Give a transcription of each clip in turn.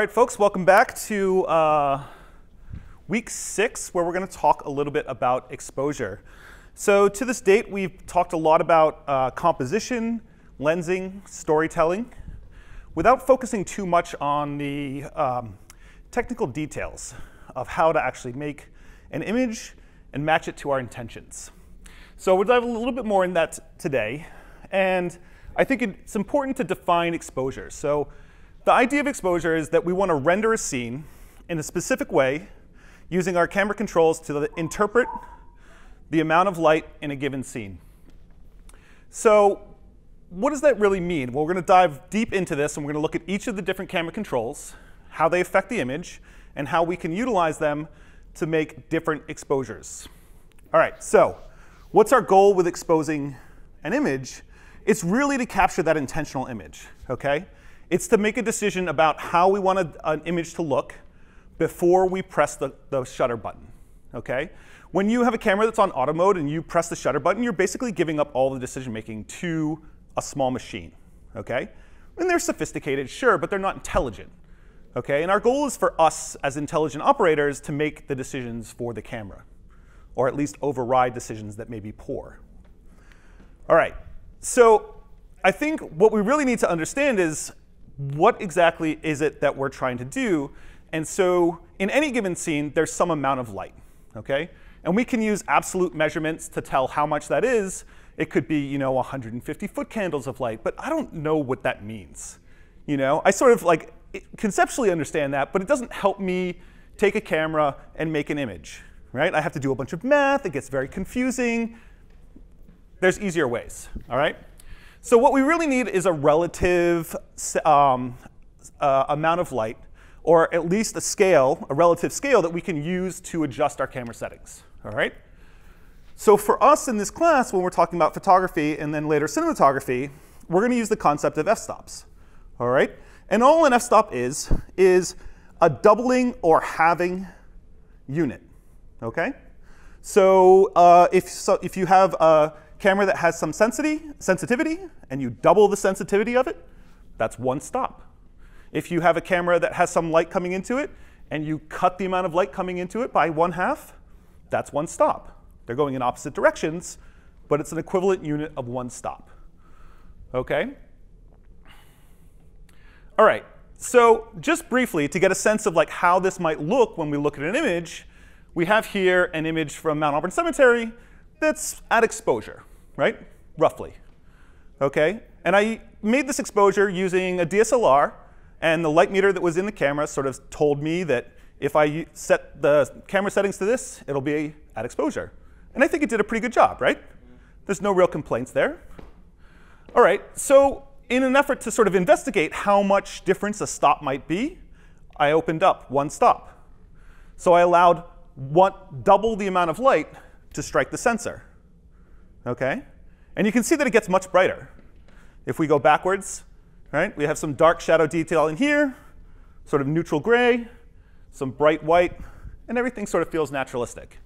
All right, folks, welcome back to uh, week six, where we're going to talk a little bit about exposure. So to this date, we've talked a lot about uh, composition, lensing, storytelling, without focusing too much on the um, technical details of how to actually make an image and match it to our intentions. So we'll dive a little bit more in that today. And I think it's important to define exposure. So the idea of exposure is that we want to render a scene in a specific way using our camera controls to interpret the amount of light in a given scene. So what does that really mean? Well, we're going to dive deep into this, and we're going to look at each of the different camera controls, how they affect the image, and how we can utilize them to make different exposures. All right, so what's our goal with exposing an image? It's really to capture that intentional image, OK? It's to make a decision about how we want a, an image to look before we press the, the shutter button, OK? When you have a camera that's on auto mode and you press the shutter button, you're basically giving up all the decision making to a small machine, okay? And they're sophisticated, sure, but they're not intelligent, okay? And our goal is for us as intelligent operators to make the decisions for the camera, or at least override decisions that may be poor. All right, so I think what we really need to understand is what exactly is it that we're trying to do? And so in any given scene, there's some amount of light, okay? And we can use absolute measurements to tell how much that is, it could be, you know, 150 foot candles of light, but I don't know what that means. You know, I sort of like conceptually understand that, but it doesn't help me take a camera and make an image, right? I have to do a bunch of math. It gets very confusing. There's easier ways, all right? So what we really need is a relative um, uh, amount of light, or at least a scale, a relative scale that we can use to adjust our camera settings, all right? So for us in this class, when we're talking about photography and then later cinematography, we're going to use the concept of f-stops. All right? And all an f-stop is, is a doubling or halving unit. Okay? So, uh, if, so if you have a camera that has some sensitivity, sensitivity and you double the sensitivity of it, that's one stop. If you have a camera that has some light coming into it and you cut the amount of light coming into it by one half, that's one stop. They're going in opposite directions, but it's an equivalent unit of one stop. Okay? All right, so just briefly, to get a sense of like how this might look when we look at an image, we have here an image from Mount Auburn Cemetery that's at exposure, right? Roughly. Okay? And I made this exposure using a DSLR, and the light meter that was in the camera sort of told me that if I set the camera settings to this, it'll be at exposure. And I think it did a pretty good job, right? There's no real complaints there. All right, so in an effort to sort of investigate how much difference a stop might be, I opened up one stop. So I allowed one, double the amount of light to strike the sensor. Okay? And you can see that it gets much brighter. If we go backwards, right, we have some dark shadow detail in here, sort of neutral gray, some bright white, and everything sort of feels naturalistic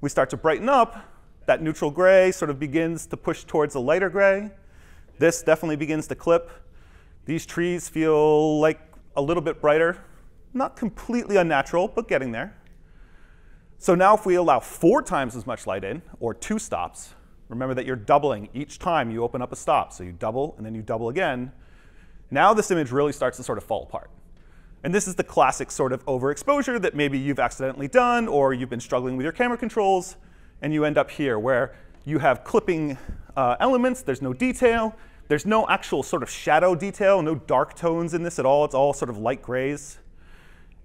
we start to brighten up, that neutral gray sort of begins to push towards a lighter gray. This definitely begins to clip. These trees feel like a little bit brighter. Not completely unnatural, but getting there. So now if we allow four times as much light in, or two stops, remember that you're doubling each time you open up a stop. So you double, and then you double again. Now this image really starts to sort of fall apart. And this is the classic sort of overexposure that maybe you've accidentally done or you've been struggling with your camera controls, and you end up here where you have clipping uh, elements, there's no detail, there's no actual sort of shadow detail, no dark tones in this at all, it's all sort of light grays.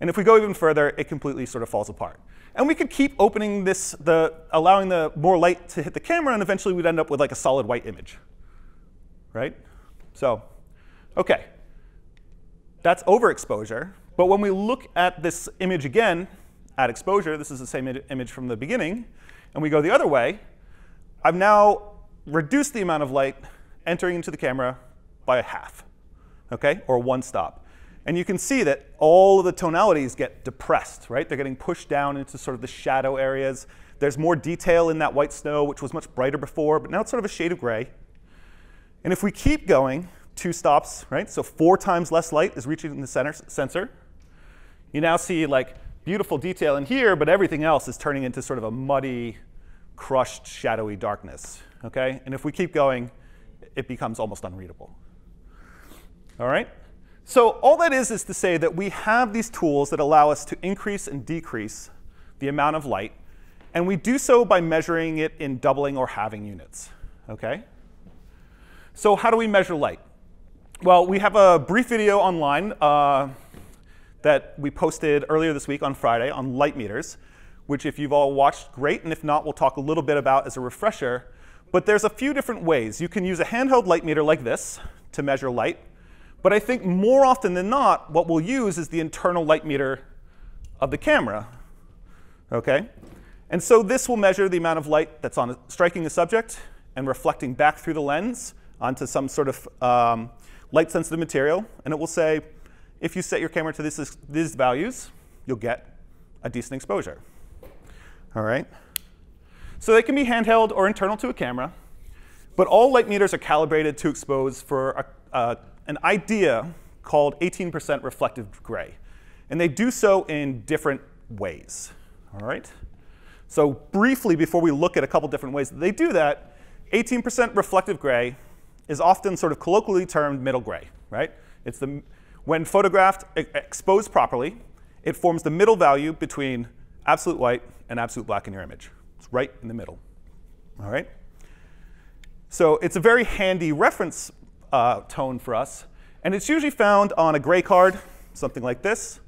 And if we go even further, it completely sort of falls apart. And we could keep opening this, the, allowing the more light to hit the camera, and eventually we'd end up with like a solid white image, right? So, okay. That's overexposure. But when we look at this image again at exposure, this is the same image from the beginning, and we go the other way, I've now reduced the amount of light entering into the camera by a half, okay, or one stop. And you can see that all of the tonalities get depressed, right? They're getting pushed down into sort of the shadow areas. There's more detail in that white snow, which was much brighter before, but now it's sort of a shade of gray. And if we keep going, two stops, right? So four times less light is reaching the center, sensor. You now see like beautiful detail in here, but everything else is turning into sort of a muddy, crushed, shadowy darkness. Okay? And if we keep going, it becomes almost unreadable. All right? So all that is is to say that we have these tools that allow us to increase and decrease the amount of light, and we do so by measuring it in doubling or halving units. Okay? So how do we measure light? Well, we have a brief video online uh, that we posted earlier this week on Friday on light meters, which if you've all watched, great, and if not, we'll talk a little bit about as a refresher. But there's a few different ways. You can use a handheld light meter like this to measure light. But I think more often than not, what we'll use is the internal light meter of the camera. Okay? And so this will measure the amount of light that's on striking a subject and reflecting back through the lens onto some sort of um, light-sensitive material. And it will say, if you set your camera to this, these values, you'll get a decent exposure. All right? So they can be handheld or internal to a camera. But all light meters are calibrated to expose for a, a an idea called 18% reflective gray. And they do so in different ways. All right? So briefly, before we look at a couple different ways that they do that, 18% reflective gray is often sort of colloquially termed middle gray, right? It's the, when photographed exposed properly, it forms the middle value between absolute white and absolute black in your image. It's right in the middle. All right? So it's a very handy reference uh, tone for us. And it's usually found on a gray card, something like this,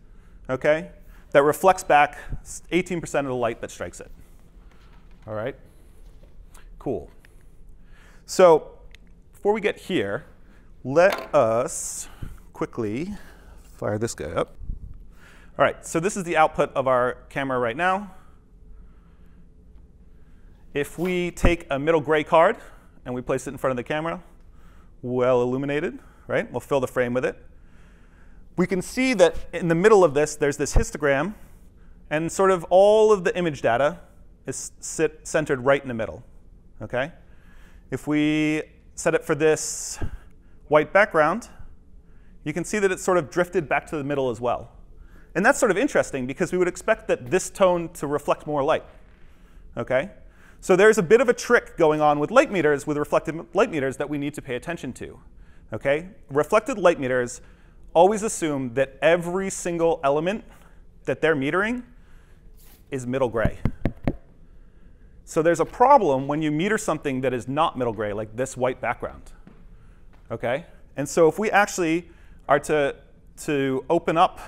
okay, that reflects back 18% of the light that strikes it. All right? Cool. So before we get here, let us quickly fire this guy up. All right, so this is the output of our camera right now. If we take a middle gray card and we place it in front of the camera, well illuminated, right? We'll fill the frame with it. We can see that in the middle of this, there's this histogram, and sort of all of the image data is sit centered right in the middle, okay? If we set it for this white background, you can see that it's sort of drifted back to the middle as well. And that's sort of interesting because we would expect that this tone to reflect more light, okay? So there's a bit of a trick going on with light meters, with reflected light meters that we need to pay attention to. Okay? Reflected light meters always assume that every single element that they're metering is middle gray. So there's a problem when you meter something that is not middle gray, like this white background. Okay? And so if we actually are to, to open up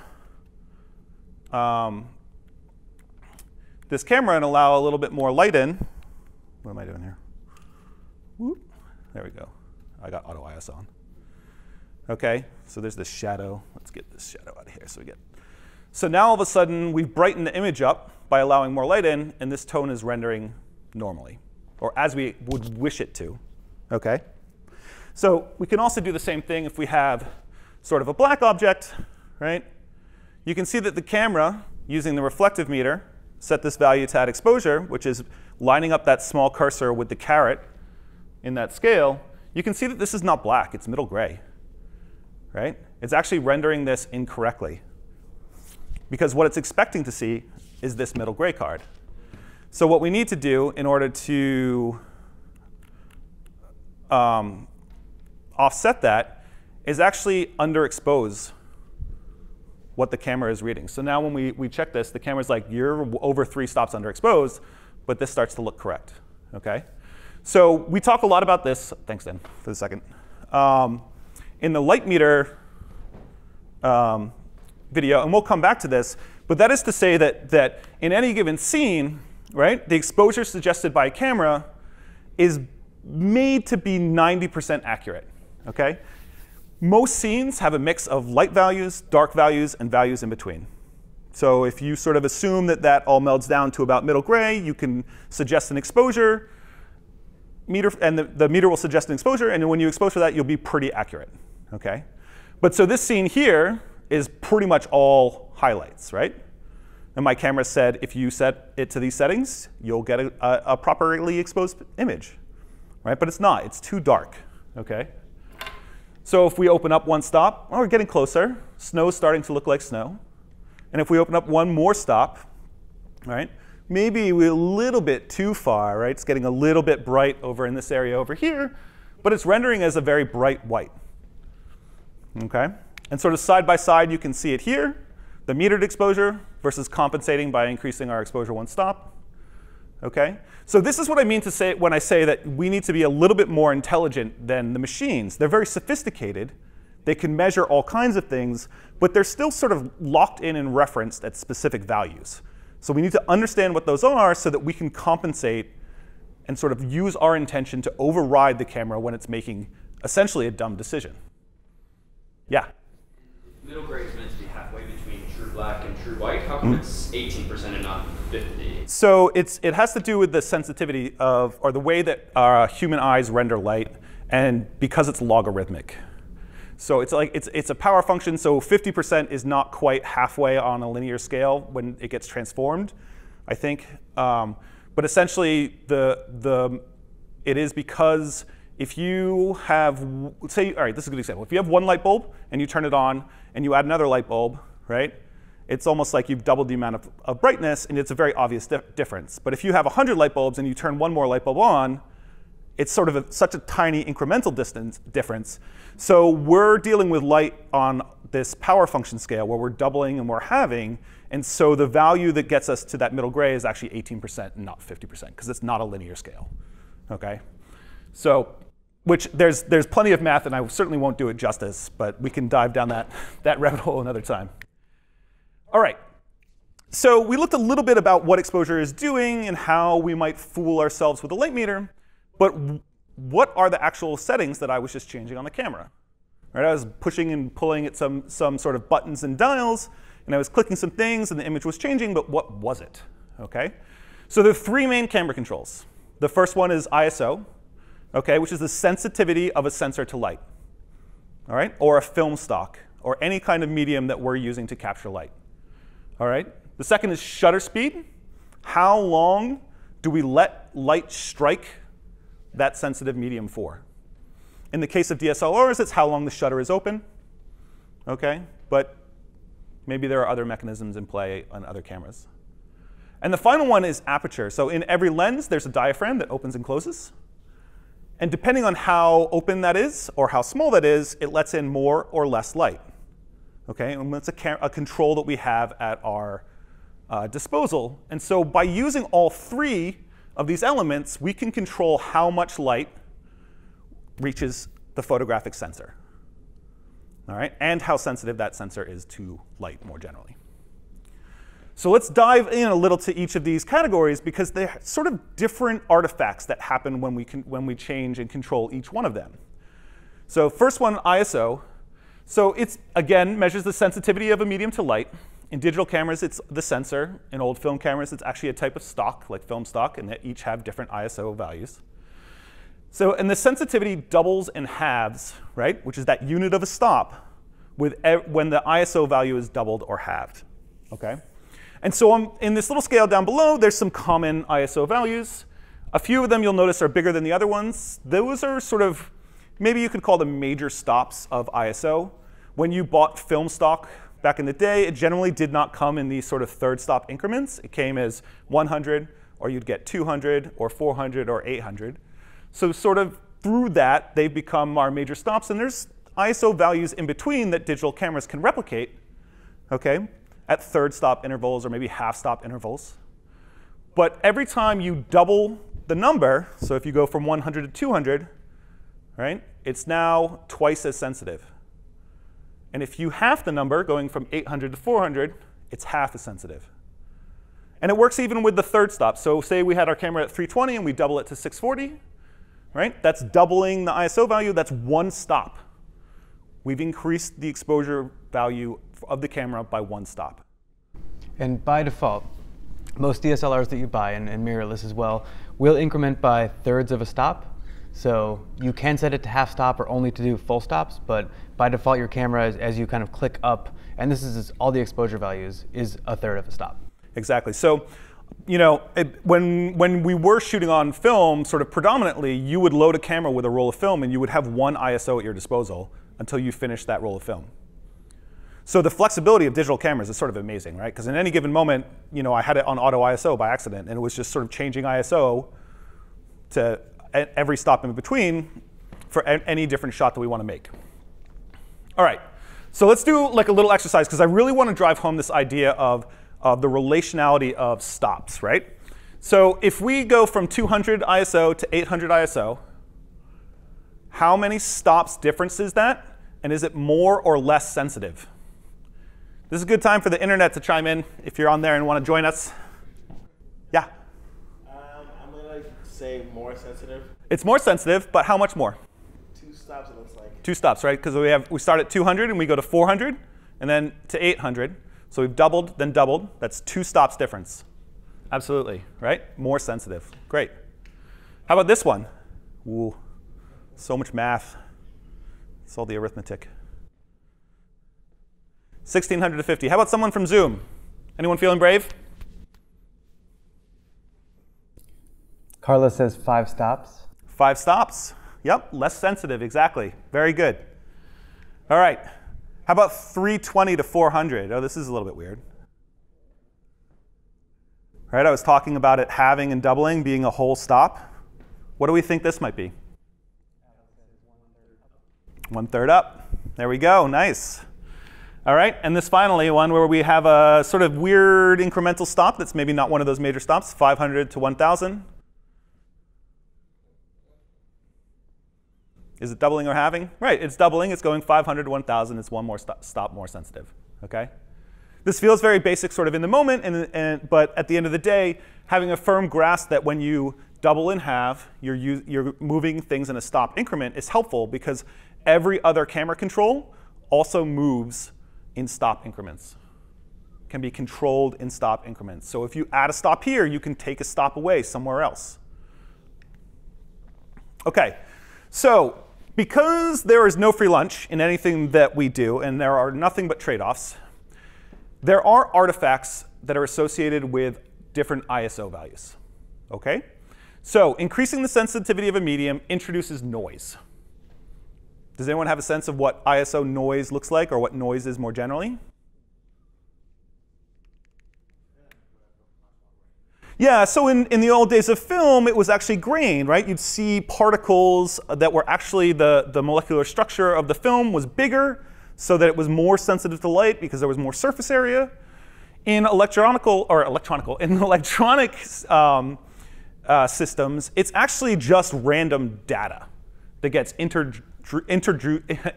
um, this camera and allow a little bit more light in, what am I doing here? Whoop. There we go. I got auto IS on. Okay, so there's this shadow. Let's get this shadow out of here so we get. So now all of a sudden we've brightened the image up by allowing more light in, and this tone is rendering normally, or as we would wish it to. Okay? So we can also do the same thing if we have sort of a black object, right? You can see that the camera, using the reflective meter, set this value to add exposure, which is lining up that small cursor with the caret in that scale, you can see that this is not black, it's middle gray. Right? It's actually rendering this incorrectly. Because what it's expecting to see is this middle gray card. So what we need to do in order to um, offset that is actually underexpose what the camera is reading. So now when we, we check this, the camera's like, you're over three stops underexposed but this starts to look correct. Okay? So we talk a lot about this. Thanks, Dan, for the second. Um, in the light meter um, video, and we'll come back to this, but that is to say that, that in any given scene, right, the exposure suggested by a camera is made to be 90% accurate. Okay? Most scenes have a mix of light values, dark values, and values in between. So if you sort of assume that that all melds down to about middle gray, you can suggest an exposure meter, and the, the meter will suggest an exposure, and when you expose for that, you'll be pretty accurate. Okay? But so this scene here is pretty much all highlights, right? And my camera said if you set it to these settings, you'll get a, a, a properly exposed image, right? But it's not, it's too dark, okay? So if we open up one stop, oh, we're getting closer. Snow's starting to look like snow. And if we open up one more stop, right, maybe we're a little bit too far, right? It's getting a little bit bright over in this area over here, but it's rendering as a very bright white. Okay? And sort of side by side, you can see it here, the metered exposure versus compensating by increasing our exposure one stop. Okay? So this is what I mean to say when I say that we need to be a little bit more intelligent than the machines. They're very sophisticated. They can measure all kinds of things, but they're still sort of locked in and referenced at specific values. So we need to understand what those are so that we can compensate and sort of use our intention to override the camera when it's making essentially a dumb decision. Yeah? Middle gray is meant to be halfway between true black and true white. How come mm -hmm. it's 18% and not 50? So it's, it has to do with the sensitivity of, or the way that our human eyes render light, and because it's logarithmic. So it's like it's it's a power function. So 50% is not quite halfway on a linear scale when it gets transformed, I think. Um, but essentially, the the it is because if you have say all right, this is a good example. If you have one light bulb and you turn it on and you add another light bulb, right? It's almost like you've doubled the amount of, of brightness, and it's a very obvious di difference. But if you have 100 light bulbs and you turn one more light bulb on, it's sort of a, such a tiny incremental distance difference. So we're dealing with light on this power function scale where we're doubling and we're halving. And so the value that gets us to that middle gray is actually 18% and not 50% because it's not a linear scale. Okay? So, which there's, there's plenty of math and I certainly won't do it justice, but we can dive down that, that rabbit hole another time. All right. So we looked a little bit about what exposure is doing and how we might fool ourselves with a light meter. But what are the actual settings that I was just changing on the camera? Right, I was pushing and pulling at some, some sort of buttons and dials, and I was clicking some things, and the image was changing, but what was it? Okay? So there are three main camera controls. The first one is ISO, okay, which is the sensitivity of a sensor to light, all right, or a film stock, or any kind of medium that we're using to capture light. All right? The second is shutter speed. How long do we let light strike that sensitive medium for. In the case of DSLRs, it's how long the shutter is open. Okay, but maybe there are other mechanisms in play on other cameras. And the final one is aperture. So in every lens, there's a diaphragm that opens and closes. And depending on how open that is or how small that is, it lets in more or less light. Okay, and that's a, a control that we have at our uh, disposal. And so by using all three of these elements, we can control how much light reaches the photographic sensor. All right, and how sensitive that sensor is to light more generally. So let's dive in a little to each of these categories because they're sort of different artifacts that happen when we, can, when we change and control each one of them. So first one, ISO. So it's, again, measures the sensitivity of a medium to light. In digital cameras, it's the sensor. In old film cameras, it's actually a type of stock, like film stock, and they each have different ISO values. So, and the sensitivity doubles and halves, right, which is that unit of a stop, with when the ISO value is doubled or halved, okay? And so in this little scale down below, there's some common ISO values. A few of them you'll notice are bigger than the other ones. Those are sort of, maybe you could call them major stops of ISO. When you bought film stock Back in the day, it generally did not come in these sort of third stop increments. It came as 100, or you'd get 200, or 400, or 800. So sort of through that, they've become our major stops. And there's ISO values in between that digital cameras can replicate, okay, at third stop intervals or maybe half stop intervals. But every time you double the number, so if you go from 100 to 200, right, it's now twice as sensitive. And if you half the number, going from 800 to 400, it's half as sensitive. And it works even with the third stop. So say we had our camera at 320 and we double it to 640, right? That's doubling the ISO value. That's one stop. We've increased the exposure value of the camera by one stop. And by default, most DSLRs that you buy, and, and mirrorless as well, will increment by thirds of a stop. So you can set it to half stop or only to do full stops, but by default your camera, as, as you kind of click up, and this is all the exposure values, is a third of a stop. Exactly. So you know, it, when, when we were shooting on film, sort of predominantly, you would load a camera with a roll of film and you would have one ISO at your disposal until you finished that roll of film. So the flexibility of digital cameras is sort of amazing, right? Because in any given moment, you know, I had it on auto ISO by accident, and it was just sort of changing ISO to every stop in between for any different shot that we want to make. All right, so let's do like a little exercise because I really want to drive home this idea of, of the relationality of stops, right? So if we go from 200 ISO to 800 ISO, how many stops difference is that? And is it more or less sensitive? This is a good time for the internet to chime in if you're on there and want to join us. Yeah? Um, I'm going to say more sensitive. It's more sensitive, but how much more? Two stops, it looks like. Two stops, right? Because we, have we start at 200 and we go to 400 and then to 800. So we've doubled, then doubled. That's two stops difference. Absolutely, right? More sensitive. Great. How about this one? Ooh, so much math. It's all the arithmetic. 1650. How about someone from Zoom? Anyone feeling brave? Carlos says five stops. Five stops. Yep, less sensitive, exactly. Very good. All right. How about 320 to 400? Oh, this is a little bit weird. Right, I was talking about it halving and doubling being a whole stop. What do we think this might be? One third up. There we go. Nice. All right, and this finally one where we have a sort of weird incremental stop that's maybe not one of those major stops, 500 to 1,000. Is it doubling or halving? Right, it's doubling. It's going 500 to 1,000. It's one more stop, stop more sensitive. Okay. This feels very basic sort of in the moment, and, and, but at the end of the day, having a firm grasp that when you double and halve, you're, you're moving things in a stop increment is helpful because every other camera control also moves in stop increments, can be controlled in stop increments. So if you add a stop here, you can take a stop away somewhere else. OK, so because there is no free lunch in anything that we do, and there are nothing but trade-offs, there are artifacts that are associated with different ISO values. OK? So increasing the sensitivity of a medium introduces noise. Does anyone have a sense of what ISO noise looks like or what noise is more generally? Yeah, so in, in the old days of film, it was actually grain, right? You'd see particles that were actually the, the molecular structure of the film was bigger so that it was more sensitive to light because there was more surface area. In electronical, or electronical, in electronic um, uh, systems, it's actually just random data that gets inter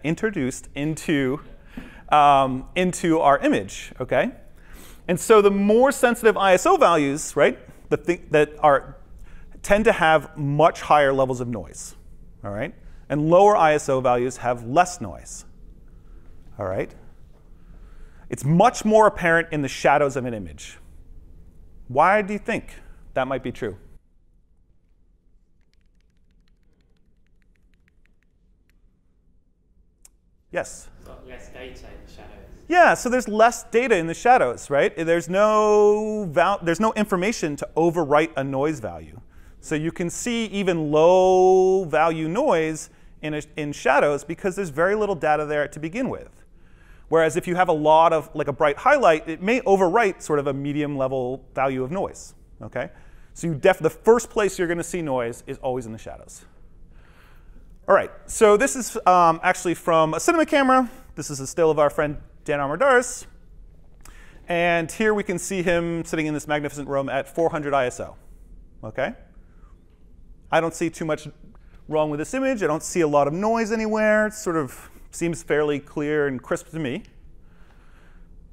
introduced into, um, into our image, okay? And so the more sensitive ISO values, right, the thing that are, tend to have much higher levels of noise, all right? And lower ISO values have less noise, all right? It's much more apparent in the shadows of an image. Why do you think that might be true? Yes? Got less data in. Yeah, so there's less data in the shadows, right? There's no, there's no information to overwrite a noise value. So you can see even low value noise in, a, in shadows because there's very little data there to begin with. Whereas if you have a lot of, like a bright highlight, it may overwrite sort of a medium level value of noise, okay? So you def the first place you're gonna see noise is always in the shadows. All right, so this is um, actually from a cinema camera. This is a still of our friend Dan Armendariz. And here we can see him sitting in this magnificent room at 400 ISO. Okay? I don't see too much wrong with this image. I don't see a lot of noise anywhere. It sort of seems fairly clear and crisp to me.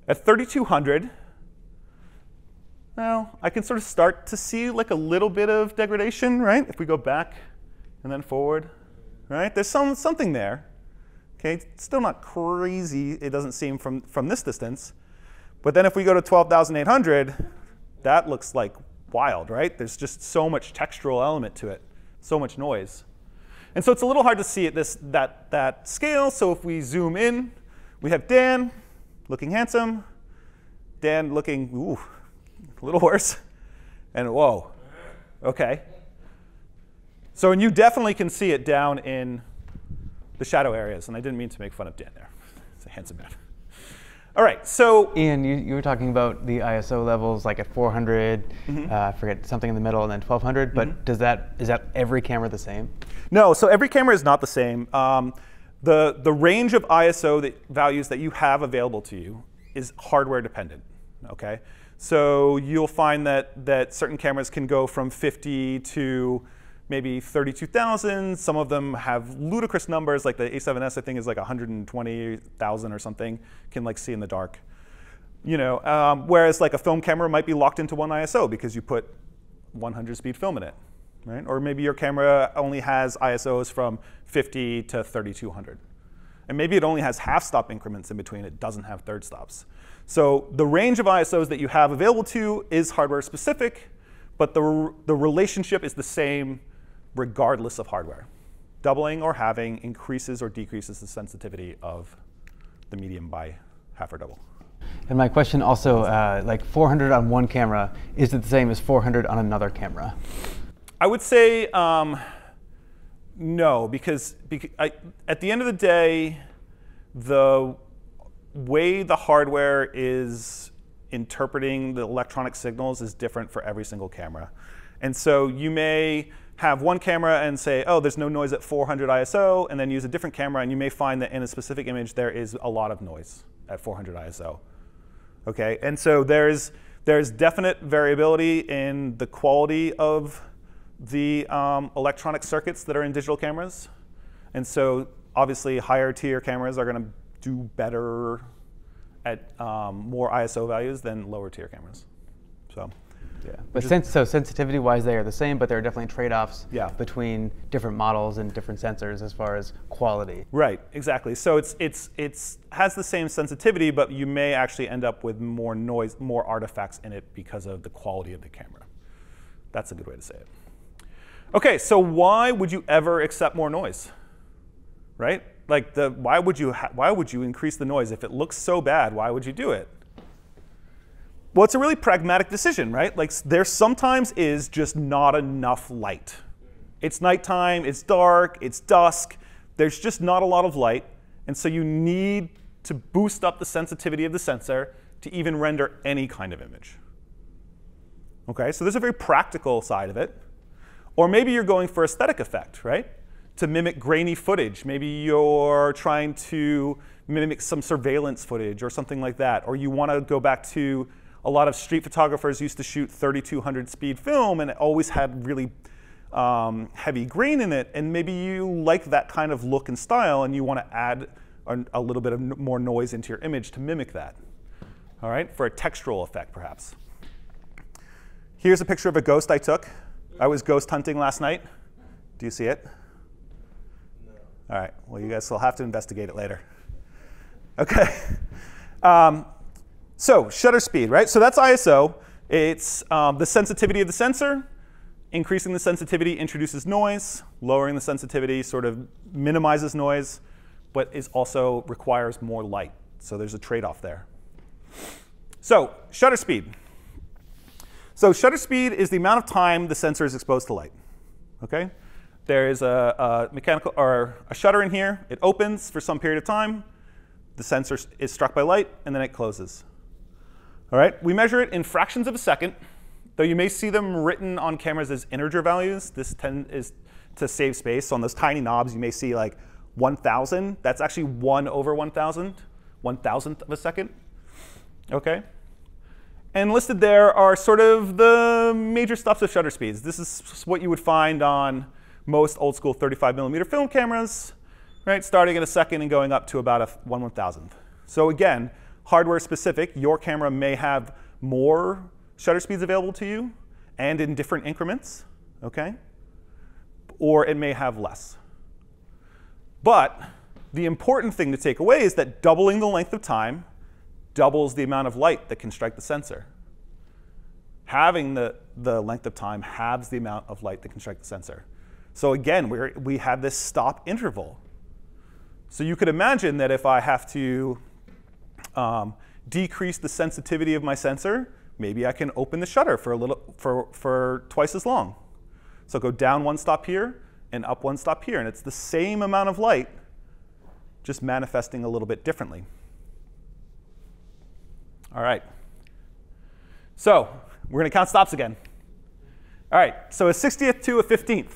At 3200, now I can sort of start to see like a little bit of degradation, right? If we go back and then forward right? There's some, something there. Okay, it's still not crazy, it doesn't seem from, from this distance. But then if we go to 12,800, that looks like wild, right? There's just so much textural element to it, so much noise. And so it's a little hard to see at this, that, that scale. So if we zoom in, we have Dan looking handsome, Dan looking, ooh, a little worse, and whoa, okay. So, and you definitely can see it down in the shadow areas. And I didn't mean to make fun of Dan there. He's a handsome man. All right, so Ian, you, you were talking about the ISO levels like at 400, Mm-hmm. uh, I forget something in the middle, and then 1200. But does that is that every camera the same? No, so every camera is not the same. Um, the, the range of ISO that, values that you have available to you is hardware dependent, okay? So you'll find that, that certain cameras can go from 50 to maybe 32,000. Some of them have ludicrous numbers, like the A7S I think is like 120,000 or something, can like see in the dark. You know, um, whereas like a film camera might be locked into one ISO because you put 100 speed film in it, right? Or maybe your camera only has ISOs from 50 to 3200. And maybe it only has half stop increments in between, it doesn't have third stops. So the range of ISOs that you have available to is hardware specific, but the, the relationship is the same regardless of hardware. Doubling or halving increases or decreases the sensitivity of the medium by half or double. And my question also, uh, like 400 on one camera, is it the same as 400 on another camera? I would say um, no, because, because I, at the end of the day, the way the hardware is interpreting the electronic signals is different for every single camera. And so you may have one camera and say, oh, there's no noise at 400 ISO, and then use a different camera, and you may find that in a specific image there is a lot of noise at 400 ISO. Okay, and so there's there's definite variability in the quality of the um, electronic circuits that are in digital cameras, and so obviously higher tier cameras are going to do better at um, more ISO values than lower tier cameras. So, Yeah. But sens- so sensitivity wise, they are the same, but there are definitely trade offs Yeah. between different models and different sensors as far as quality. right, exactly. So it's it's it's has the same sensitivity, but you may actually end up with more noise, more artifacts in it because of the quality of the camera. That's a good way to say it. Okay, so why would you ever accept more noise? Right? Like the why would you ha- why would you increase the noise if it looks so bad? Why would you do it? Well, it's a really pragmatic decision, right? Like there sometimes is just not enough light. It's nighttime, it's dark, it's dusk. There's just not a lot of light, and so you need to boost up the sensitivity of the sensor to even render any kind of image. Okay, so there's a very practical side of it. Or maybe you're going for aesthetic effect, right? To mimic grainy footage. Maybe you're trying to mimic some surveillance footage or something like that. Or you want to go back to a lot of street photographers used to shoot 3200 speed film and it always had really um, heavy grain in it. And maybe you like that kind of look and style and you want to add a, a little bit of n- more noise into your image to mimic that. All right, for a textural effect perhaps. Here's a picture of a ghost I took. I was ghost hunting last night. Do you see it? No. All right. Well, you guys will have to investigate it later. Okay. Um, so shutter speed, right? So that's ISO. It's um, the sensitivity of the sensor. Increasing the sensitivity introduces noise. Lowering the sensitivity sort of minimizes noise, but is also requires more light. So there's a trade-off there. So shutter speed. So shutter speed is the amount of time the sensor is exposed to light. Okay? There is a, a mechanical or a shutter in here. It opens for some period of time. The sensor is struck by light, and then it closes. All right? We measure it in fractions of a second, though you may see them written on cameras as integer values. This is to save space. So on those tiny knobs, you may see like 1,000. That's actually 1 over 1,000, 1,000th of a second. Okay? And listed there are sort of the major stops of shutter speeds. This is what you would find on most old school 35 millimeter film cameras, right? Starting at a second and going up to about a one one thousandth. So again, hardware specific, your camera may have more shutter speeds available to you and in different increments, okay? Or it may have less. But the important thing to take away is that doubling the length of time doubles the amount of light that can strike the sensor. Having the, the length of time halves the amount of light that can strike the sensor. So again, we're, we have this stop interval. So you could imagine that if I have to um, decrease the sensitivity of my sensor, maybe I can open the shutter for a little for, for twice as long. So go down one stop here and up one stop here, and it's the same amount of light, just manifesting a little bit differently. All right. So we're going to count stops again. All right, so a 60th to a 15th.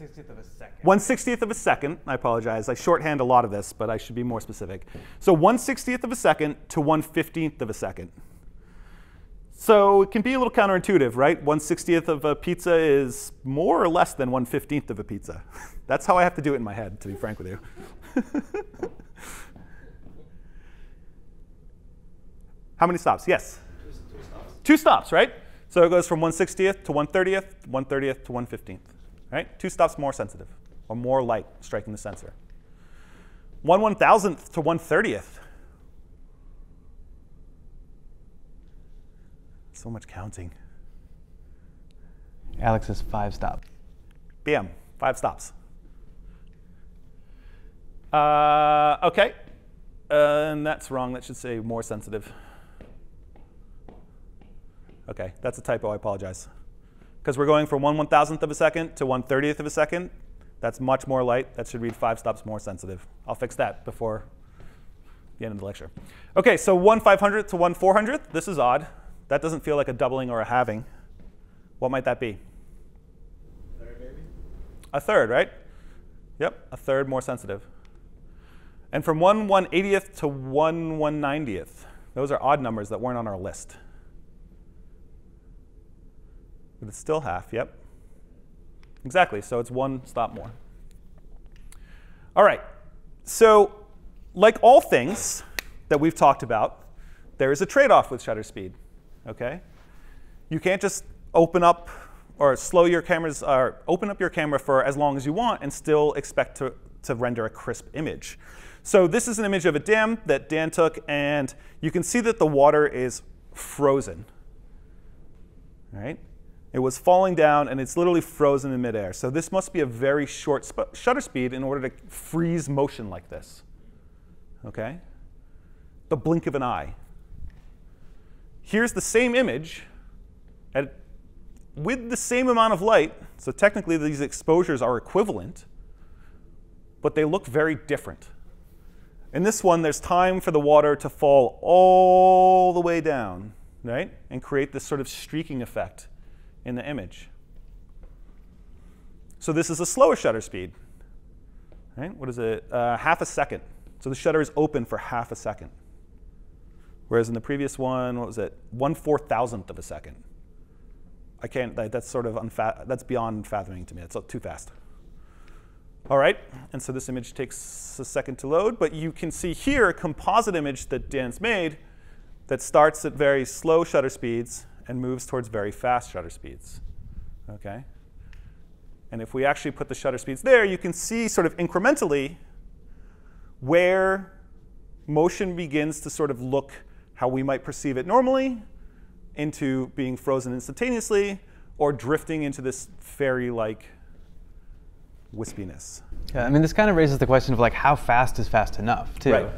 And a sixtieth of a second. 1 60th of a second. I apologize. I shorthand a lot of this, but I should be more specific. So 1 60th of a second to 1 15th of a second. So it can be a little counterintuitive, right? 1 60th of a pizza is more or less than 1 15th of a pizza. That's how I have to do it in my head, to be frank with you. how many stops? Yes? Two, two stops. Two stops, right? So it goes from 1 60th to 1 30th, 1 30th to 1 15th, right? Two stops more sensitive, or more light striking the sensor. 1 1000th to 1 30th. So much counting. Alex is five stops. Bam, five stops. Uh, okay, and that's wrong. That should say more sensitive. Okay, that's a typo. I apologize. Because we're going from 1 1000th of a second to 1 30th of a second. That's much more light. That should read five stops more sensitive. I'll fix that before the end of the lecture. Okay, so 1 500th to 1 400th. This is odd. That doesn't feel like a doubling or a halving. What might that be? A Third, maybe? A third, right? Yep, a third more sensitive. And from 1 180th to 1 190th, those are odd numbers that weren't on our list. But it's still half, yep. Exactly, so it's one stop more. All right, so like all things that we've talked about, there is a trade off with shutter speed, okay? You can't just open up or slow your cameras or open up your camera for as long as you want and still expect to, to render a crisp image. So this is an image of a dam that Dan took, and you can see that the water is frozen. Right? It was falling down, and it's literally frozen in midair. So this must be a very short sp- shutter speed in order to freeze motion like this. Okay? The blink of an eye. Here's the same image at with the same amount of light, so technically these exposures are equivalent, but they look very different. In this one, there's time for the water to fall all the way down, right? And create this sort of streaking effect in the image. So this is a slower shutter speed, right? What is it? Uh, half a second. So the shutter is open for half a second. Whereas in the previous one, what was it? One four thousandth of a second. I can't, that, that's sort of, that's beyond fathoming to me. It's too fast. All right, and so this image takes a second to load, but you can see here a composite image that Dan's made that starts at very slow shutter speeds and moves towards very fast shutter speeds. Okay? And if we actually put the shutter speeds there, you can see sort of incrementally where motion begins to sort of look how we might perceive it normally into being frozen instantaneously or drifting into this fairy-like wispiness. Yeah, I mean, this kind of raises the question of like how fast is fast enough, too. Right.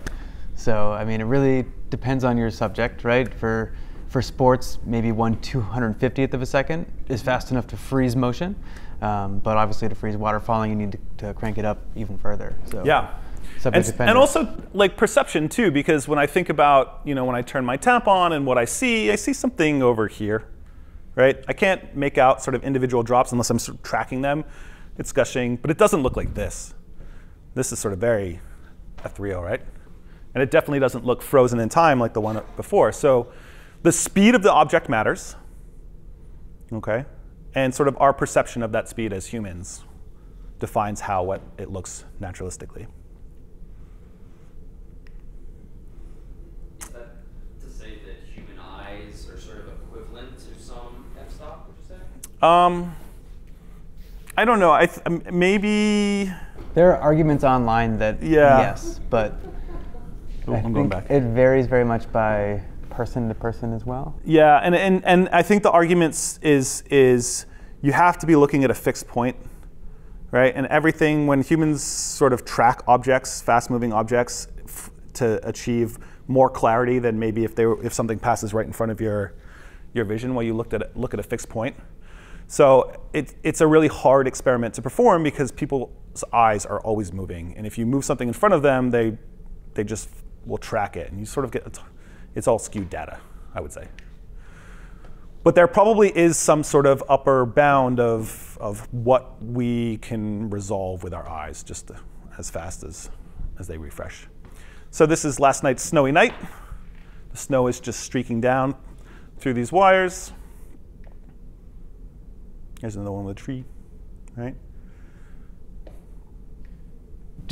So, I mean, it really depends on your subject, right? For for sports, maybe one 250th of a second is fast enough to freeze motion, um, but obviously to freeze water falling, you need to, to crank it up even further. So Yeah. And, and also like perception too, because when I think about, you know, when I turn my tap on and what I see, I see something over here, right? I can't make out sort of individual drops unless I'm sort of tracking them. It's gushing, but it doesn't look like this. This is sort of very ethereal, right? And it definitely doesn't look frozen in time like the one before. So the speed of the object matters, okay? And sort of our perception of that speed as humans defines how what it looks naturalistically. Is that to say that human eyes are sort of equivalent to some f-stop, would you say? Um, I don't know. I th- um, maybe. there are arguments online that Yeah. yes, but Oh, I I'm going think back. it varies very much by person to person as well. Yeah, and, and, and I think the arguments is is you have to be looking at a fixed point, right? And everything when humans sort of track objects, fast-moving objects, f- to achieve more clarity than maybe if they were, if something passes right in front of your your vision while you looked at it, look at a fixed point. So it, it's a really hard experiment to perform because people's eyes are always moving, and if you move something in front of them, they they just will track it, and you sort of get It's all skewed data, I would say. But there probably is some sort of upper bound of, of what we can resolve with our eyes just as fast as, as they refresh. So this is last night's snowy night. The snow is just streaking down through these wires. Here's another one with a tree, right?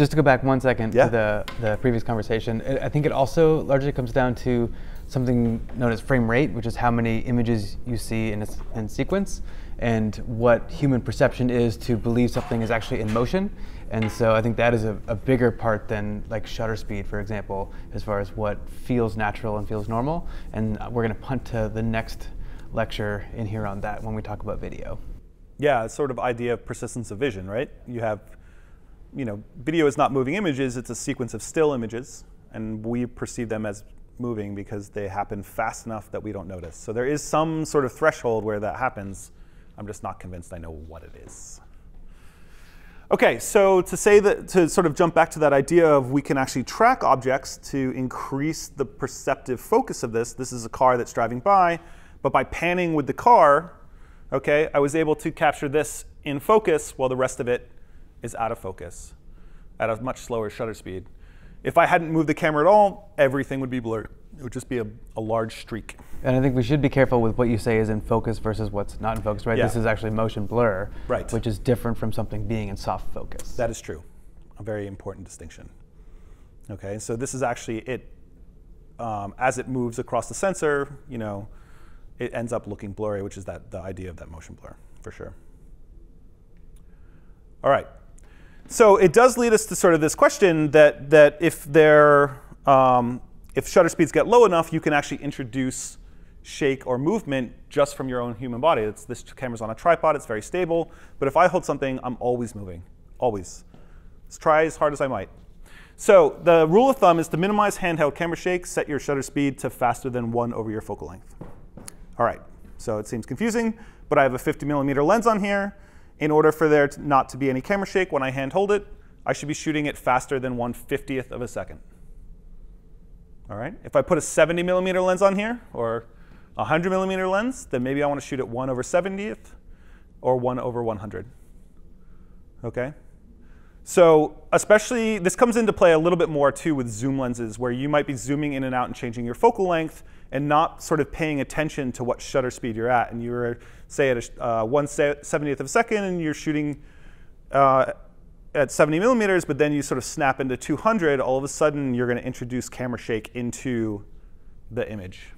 Just to go back one second Yeah. to the, the previous conversation, I think it also largely comes down to something known as frame rate, which is how many images you see in, a in sequence, and what human perception is to believe something is actually in motion. And so I think that is a, a bigger part than like shutter speed, for example, as far as what feels natural and feels normal. And we're going to punt to the next lecture in here on that when we talk about video. Yeah, sort of idea of persistence of vision, right? You have, you know, video is not moving images, it's a sequence of still images, and we perceive them as moving because they happen fast enough that we don't notice. So there is some sort of threshold where that happens. I'm just not convinced I know what it is. Okay, so to say that, to sort of jump back to that idea of we can actually track objects to increase the perceptive focus of this, this is a car that's driving by, but by panning with the car, okay, I was able to capture this in focus while the rest of it is out of focus at a much slower shutter speed. If I hadn't moved the camera at all, everything would be blurred. It would just be a, a large streak. And I think we should be careful with what you say is in focus versus what's not in focus, right? Yeah. This is actually motion blur, Right. which is different from something being in soft focus. That is true. A very important distinction. Okay, so this is actually it. Um, as it moves across the sensor, you know, it ends up looking blurry, which is that the idea of that motion blur, for sure. All right. So it does lead us to sort of this question that that if there um, if shutter speeds get low enough, you can actually introduce shake or movement just from your own human body. It's, this camera's on a tripod, it's very stable, but if I hold something, I'm always moving, always. Let's try as hard as I might. So the rule of thumb is to minimize handheld camera shake, set your shutter speed to faster than one over your focal length. All right, so it seems confusing, but I have a 50 millimeter lens on here. In order for there to not to be any camera shake when I hand hold it, I should be shooting it faster than 1 50th of a second. All right, if I put a 70 millimeter lens on here, or a 100 millimeter lens, then maybe I want to shoot at 1 over 70th or 1 over 100. Okay? So especially, this comes into play a little bit more too with zoom lenses where you might be zooming in and out and changing your focal length and not sort of paying attention to what shutter speed you're at. And you're, say, at a uh, 1 70th of a second and you're shooting uh, at 70 millimeters, but then you sort of snap into 200, all of a sudden you're going to introduce camera shake into the image.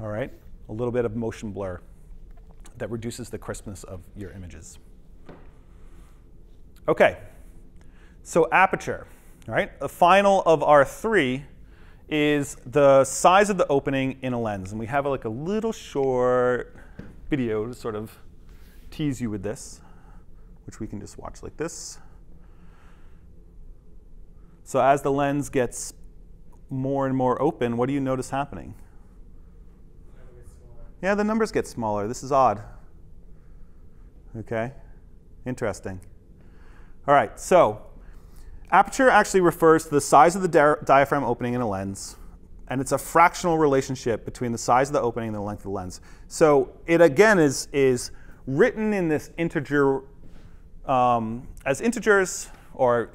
All right? A little bit of motion blur that reduces the crispness of your images. Okay, so aperture, right? The final of our three is the size of the opening in a lens. And we have like a little short video to sort of tease you with this, which we can just watch like this. So as the lens gets more and more open, what do you notice happening? Yeah, the numbers get smaller. This is odd. Okay, interesting. All right, so aperture actually refers to the size of the di diaphragm opening in a lens, and it's a fractional relationship between the size of the opening and the length of the lens. So it again is, is written in this integer um, as integers or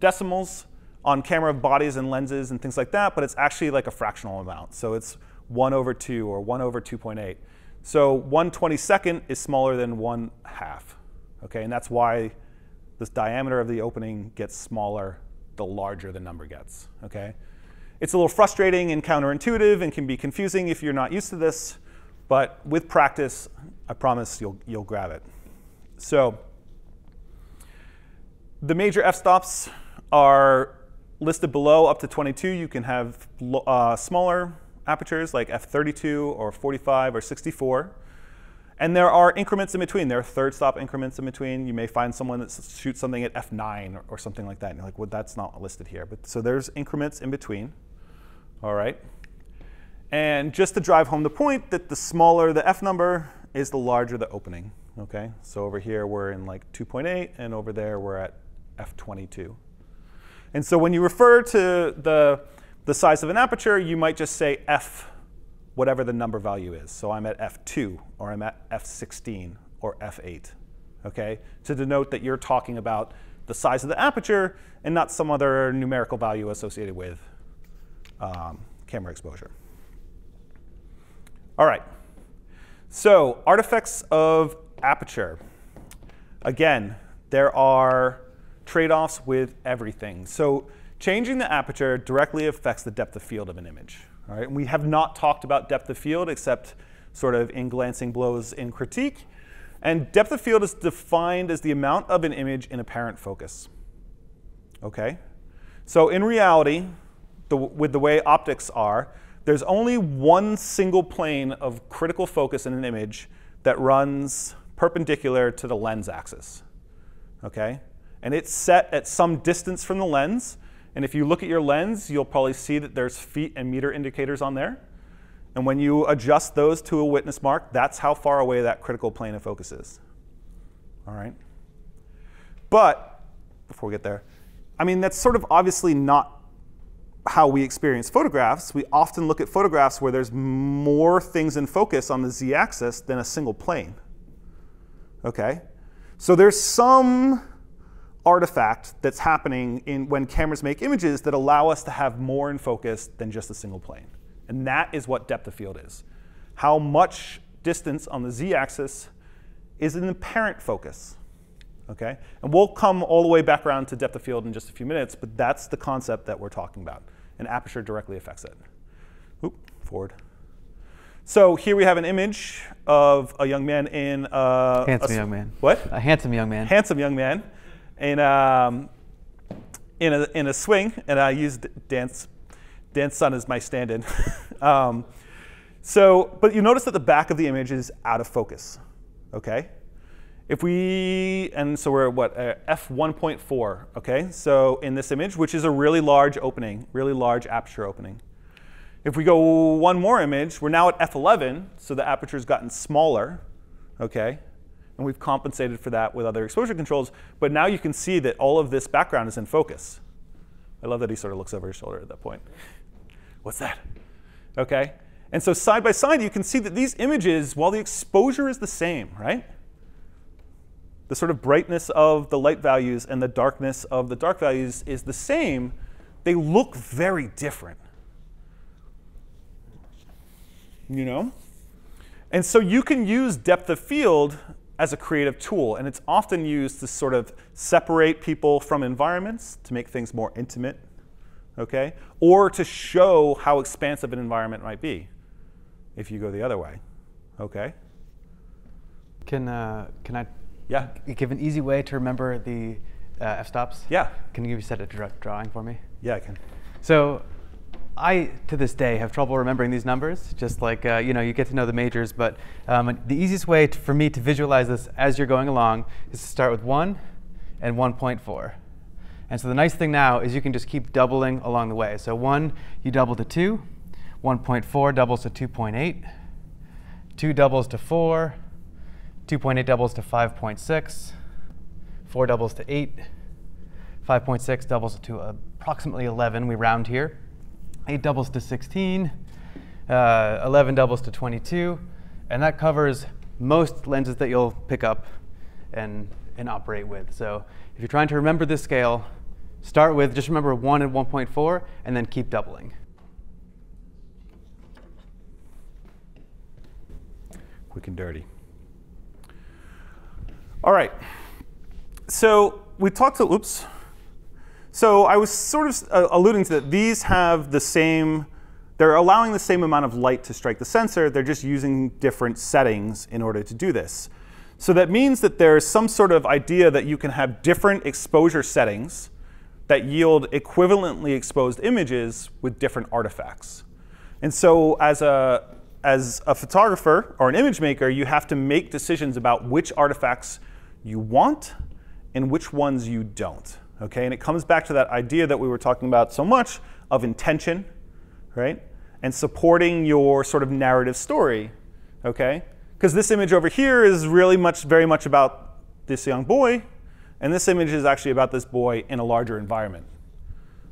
decimals on camera bodies and lenses and things like that, but it's actually like a fractional amount. So it's 1 over 2 or 1 over 2.8. So 1 22nd is smaller than 1 half. Okay, and that's why this diameter of the opening gets smaller the larger the number gets. Okay, It's a little frustrating and counterintuitive and can be confusing if you're not used to this, but with practice, I promise you'll, you'll grab it. So the major f-stops are listed below up to 22. You can have uh, smaller apertures like f32 or 45 or 64. And there are increments in between. There are third stop increments in between. You may find someone that shoots something at f9 or, or something like that. And you're like, well, that's not listed here. But so there's increments in between. All right. And just to drive home the point that the smaller the f number is the larger the opening. Okay. So over here we're in like 2.8, and over there we're at f22. And so when you refer to the, the the size of an aperture, you might just say f, whatever the number value is. So I'm at f2, or I'm at f16, or f8, okay? To denote that you're talking about the size of the aperture and not some other numerical value associated with um, camera exposure. All right. So artifacts of aperture. Again, there are trade-offs with everything. So changing the aperture directly affects the depth of field of an image. All right? And we have not talked about depth of field except sort of in glancing blows in critique. And depth of field is defined as the amount of an image in apparent focus. Okay? So in reality, the, with the way optics are, there's only one single plane of critical focus in an image that runs perpendicular to the lens axis. Okay? And it's set at some distance from the lens. And if you look at your lens, you'll probably see that there's feet and meter indicators on there. And when you adjust those to a witness mark, that's how far away that critical plane of focus is. All right? But, before we get there, I mean, that's sort of obviously not how we experience photographs. We often look at photographs where there's more things in focus on the z-axis than a single plane. Okay? So there's some artifact that's happening in when cameras make images that allow us to have more in focus than just a single plane. And that is what depth of field is. How much distance on the z-axis is an apparent focus. Okay? And we'll come all the way back around to depth of field in just a few minutes, but that's the concept that we're talking about. And aperture directly affects it. Oop, forward. So here we have an image of a young man in uh, Handsome a, young man. What? A handsome young man. Handsome young man in um, in a in a swing, and I used Dan's Dan's son as my stand-in. um, so, but you notice that the back of the image is out of focus. Okay. If we, and so we're at what, uh, f1.4, okay? So in this image, which is a really large opening, really large aperture opening. If we go one more image, we're now at f11, so the aperture's gotten smaller, okay? And we've compensated for that with other exposure controls, but now you can see that all of this background is in focus. I love that he sort of looks over his shoulder at that point. What's that? Okay? And so side by side, you can see that these images, while the exposure is the same, right? the sort of brightness of the light values and the darkness of the dark values is the same, they look very different. You know? And so you can use depth of field as a creative tool, and it's often used to sort of separate people from environments to make things more intimate, okay? Or to show how expansive an environment might be if you go the other way, okay? Can, uh, can I Yeah. give an easy way to remember the uh, f-stops? Yeah. Can you set a dra- drawing for me? Yeah, I can. So I, to this day, have trouble remembering these numbers, just like, uh, you know, you get to know the majors, but um, the easiest way to, for me to visualize this as you're going along is to start with 1 and 1.4. And so the nice thing now is you can just keep doubling along the way. So 1, you double to 2, 1.4 doubles to 2.8, 2 doubles to 4, 2.8 doubles to 5.6, 4 doubles to 8, 5.6 doubles to approximately 11, we round here. 8 doubles to 16, uh, 11 doubles to 22, and that covers most lenses that you'll pick up and, and operate with. So if you're trying to remember this scale, start with just remember 1 and 1.4, and then keep doubling. quick and dirty. All right. So we talked to, oops. So I was sort of uh, alluding to that these have the same, they're allowing the same amount of light to strike the sensor. They're just using different settings in order to do this. So that means that there's some sort of idea that you can have different exposure settings that yield equivalently exposed images with different artifacts. And so as a, as a photographer or an image maker, you have to make decisions about which artifacts you want and which ones you don't. Okay, and it comes back to that idea that we were talking about so much of intention, right? And supporting your sort of narrative story, okay? Because this image over here is really much, very much about this young boy, and this image is actually about this boy in a larger environment,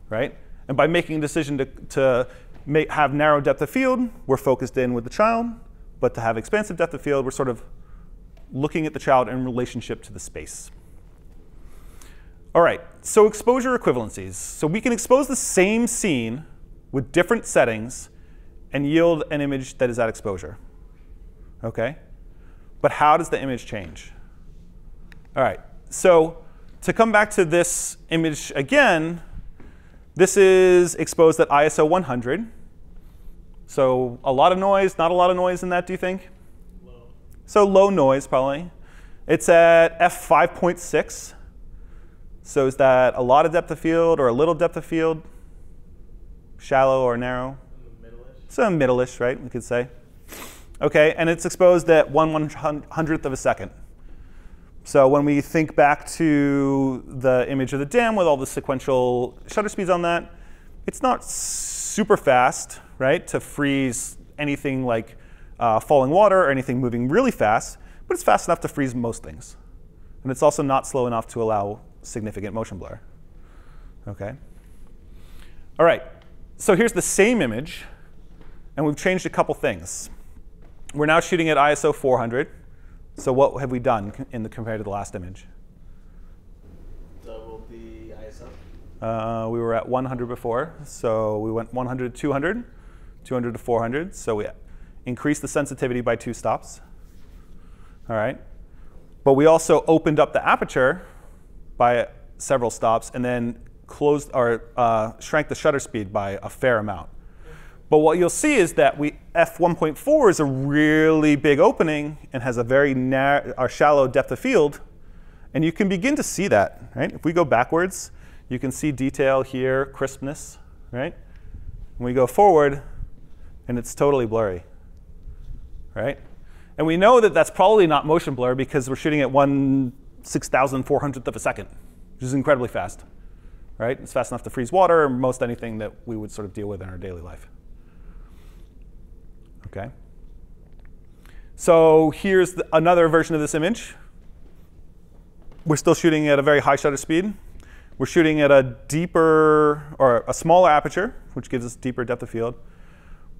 right? And by making a decision to, to make, have narrow depth of field, we're focused in with the child. But to have expansive depth of field, we're sort of looking at the child in relationship to the space. All right, so exposure equivalencies. So we can expose the same scene with different settings and yield an image that is at exposure. Okay? But how does the image change? All right, so to come back to this image again, this is exposed at ISO 100. So a lot of noise, not a lot of noise in that, do you think? Low. So low noise, probably. It's at f5.6. So is that a lot of depth of field or a little depth of field? Shallow or narrow? Middle-ish. So middle-ish, right, we could say. Okay, and it's exposed at one one hundredth of a second. So when we think back to the image of the dam with all the sequential shutter speeds on that, it's not super fast, right, to freeze anything like uh, falling water or anything moving really fast, but it's fast enough to freeze most things. And it's also not slow enough to allow significant motion blur. Okay. All right, so here's the same image, and we've changed a couple things. We're now shooting at ISO 400. So what have we done in the compared to the last image? Double the ISO. Uh, we were at 100 before, so we went 100 to 200, 200 to 400. So we increased the sensitivity by two stops. All right. But we also opened up the aperture by several stops and then closed or uh, shrank the shutter speed by a fair amount. But what you'll see is that we f1.4 is a really big opening and has a very narrow shallow depth of field. And you can begin to see that, right? If we go backwards, you can see detail here, crispness, right? When we go forward, and it's totally blurry, right? And we know that that's probably not motion blur because we're shooting at one 6,400th of a second, which is incredibly fast, right? It's fast enough to freeze water or most anything that we would sort of deal with in our daily life. Okay. So here's the, another version of this image. We're still shooting at a very high shutter speed. We're shooting at a deeper or a smaller aperture, which gives us deeper depth of field.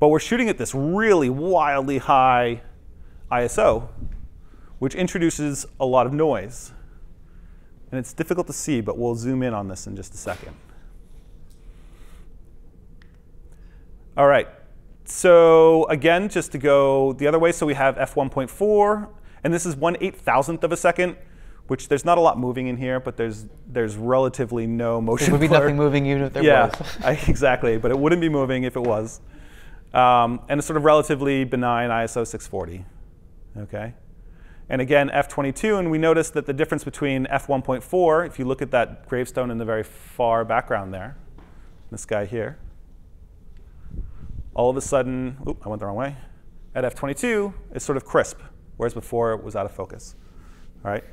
But we're shooting at this really wildly high ISO, which introduces a lot of noise. And it's difficult to see, but we'll zoom in on this in just a second. All right, so again, just to go the other way, so we have f1.4, and this is 1 8,000th of a second, which there's not a lot moving in here, but there's there's relatively no motion. There would be blur. nothing moving even if there yeah, was. I, exactly, but it wouldn't be moving if it was. Um, and a sort of relatively benign ISO 640. Okay. And again, F22, and we notice that the difference between F1.4, if you look at that gravestone in the very far background there, this guy here, all of a sudden, oop, I went the wrong way, at f22, it's sort of crisp, whereas before it was out of focus. All right?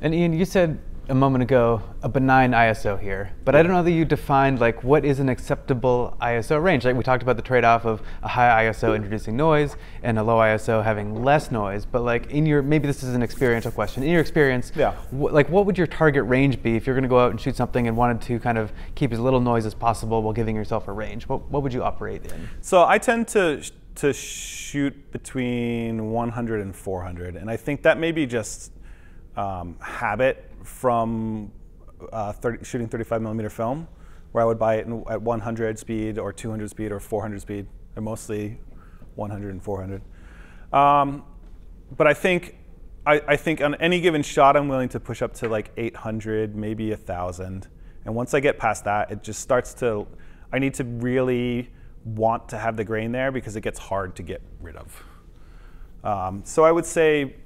And Ian, you said a moment ago a benign ISO here, but I don't know that you defined like what is an acceptable ISO range. Like we talked about the trade-off of a high ISO introducing noise and a low ISO having less noise. But like in your maybe this is an experiential question. In your experience, yeah. Wh- like what would your target range be if you're going to go out and shoot something and wanted to kind of keep as little noise as possible while giving yourself a range? What what would you operate in? So I tend to to shoot between 100 and 400, and I think that may be just um, habit from uh, 30, shooting 35 millimeter film, where I would buy it in, at 100 speed or 200 speed or 400 speed, and mostly 100 and 400. Um, but I think I, I, think on any given shot, I'm willing to push up to like 800, maybe a 1,000. And once I get past that, it just starts to, I need to really want to have the grain there because it gets hard to get rid of. Um, so I would say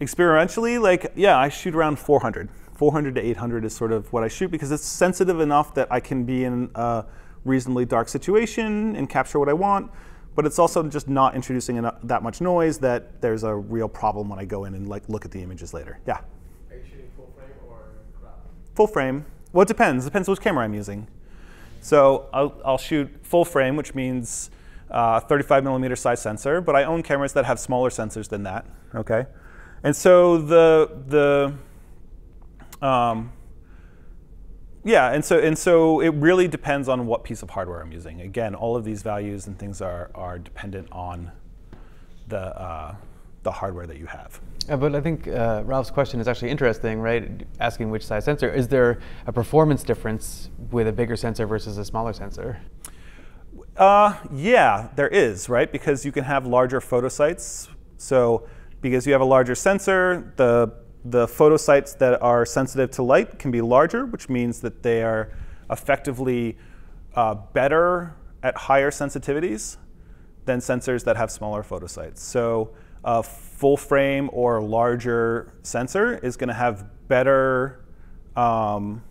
experientially, like, yeah, I shoot around 400. 400 to 800 is sort of what I shoot because it's sensitive enough that I can be in a reasonably dark situation and capture what I want. But it's also just not introducing enough, that much noise that there's a real problem when I go in and like look at the images later. Yeah. Are you shooting full frame or crop? Full frame. Well, it depends. It depends which camera I'm using. So I'll, I'll shoot full frame, which means uh, 35 millimeter size sensor. But I own cameras that have smaller sensors than that. Okay. And so the the um, Yeah, and so and so it really depends on what piece of hardware I'm using. Again, all of these values and things are are dependent on the uh, the hardware that you have. Uh, but I think uh, Ralph's question is actually interesting, right? Asking which size sensor. Is there a performance difference with a bigger sensor versus a smaller sensor? Uh, yeah, there is, right? Because you can have larger photosites. So because you have a larger sensor, the, the photosites that are sensitive to light can be larger, which means that they are effectively uh, better at higher sensitivities than sensors that have smaller photosites. So a full frame or larger sensor is going to have better um,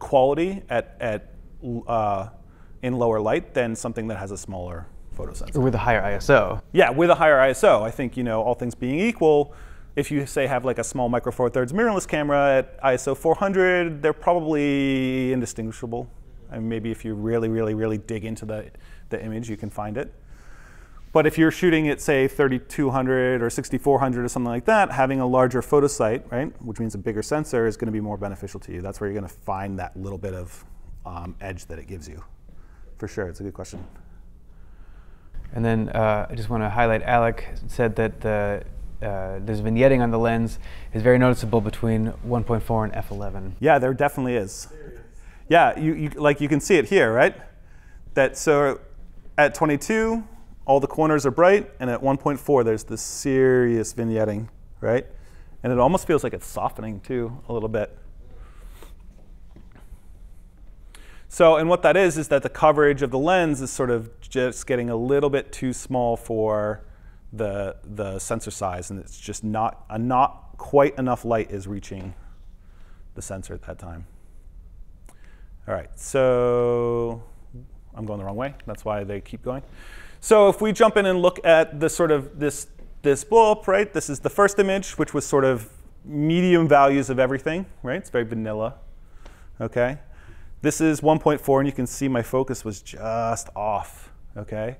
quality at, at uh, in lower light than something that has a smaller photosensor. Or with a higher ISO. Yeah, with a higher ISO. I think, you know, all things being equal, if you say have like a small micro four thirds mirrorless camera at ISO 400, they're probably indistinguishable. And maybe if you really, really, really dig into the, the image, you can find it. But if you're shooting at say 3200 or 6400 or something like that, having a larger photosite, right, which means a bigger sensor, is going to be more beneficial to you. That's where you're going to find that little bit of um, edge that it gives you. For sure, it's a good question. And then uh, I just want to highlight Alec said that the uh, there's vignetting on the lens is very noticeable between 1.4 and f11. Yeah, there definitely is. Yeah, you, you like you can see it here, right? That so at 22, all the corners are bright, and at 1.4, there's this serious vignetting, right? And it almost feels like it's softening too a little bit. So, and what that is, is that the coverage of the lens is sort of just getting a little bit too small for the, the sensor size, and it's just not, a not quite enough light is reaching the sensor at that time. All right, so I'm going the wrong way. That's why they keep going. So if we jump in and look at the sort of this, this blow up, right? This is the first image, which was sort of medium values of everything, right? It's very vanilla, okay? This is 1.4, and you can see my focus was just off, okay?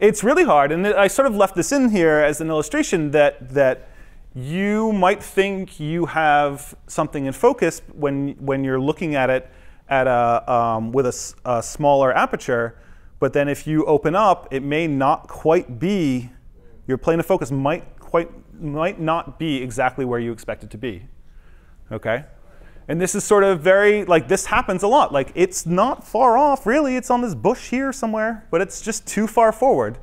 It's really hard, and I sort of left this in here as an illustration that, that you might think you have something in focus when, when you're looking at it at a, um, with a, a smaller aperture, but then if you open up, it may not quite be, your plane of focus might, quite, might not be exactly where you expect it to be, okay? And this is sort of very, like, this happens a lot. Like, it's not far off, really. It's on this bush here somewhere, but it's just too far forward.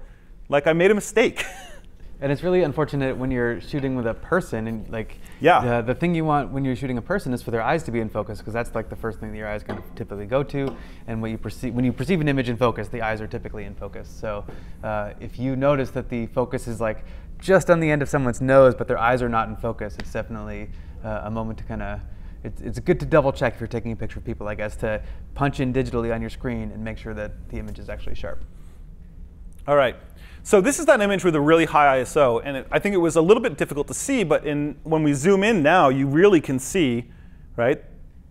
Like, I made a mistake. and it's really unfortunate when you're shooting with a person and, like, yeah. the, the thing you want when you're shooting a person is for their eyes to be in focus because that's, like, the first thing that your eyes going to typically go to. And when you, perceive, when you perceive an image in focus, the eyes are typically in focus. So uh, if you notice that the focus is, like, just on the end of someone's nose, but their eyes are not in focus, it's definitely uh, a moment to kind of it's, it's good to double check if you're taking a picture of people, I guess, to punch in digitally on your screen and make sure that the image is actually sharp. All right. So this is that image with a really high ISO, and it, I think it was a little bit difficult to see, but in, when we zoom in now, you really can see, right,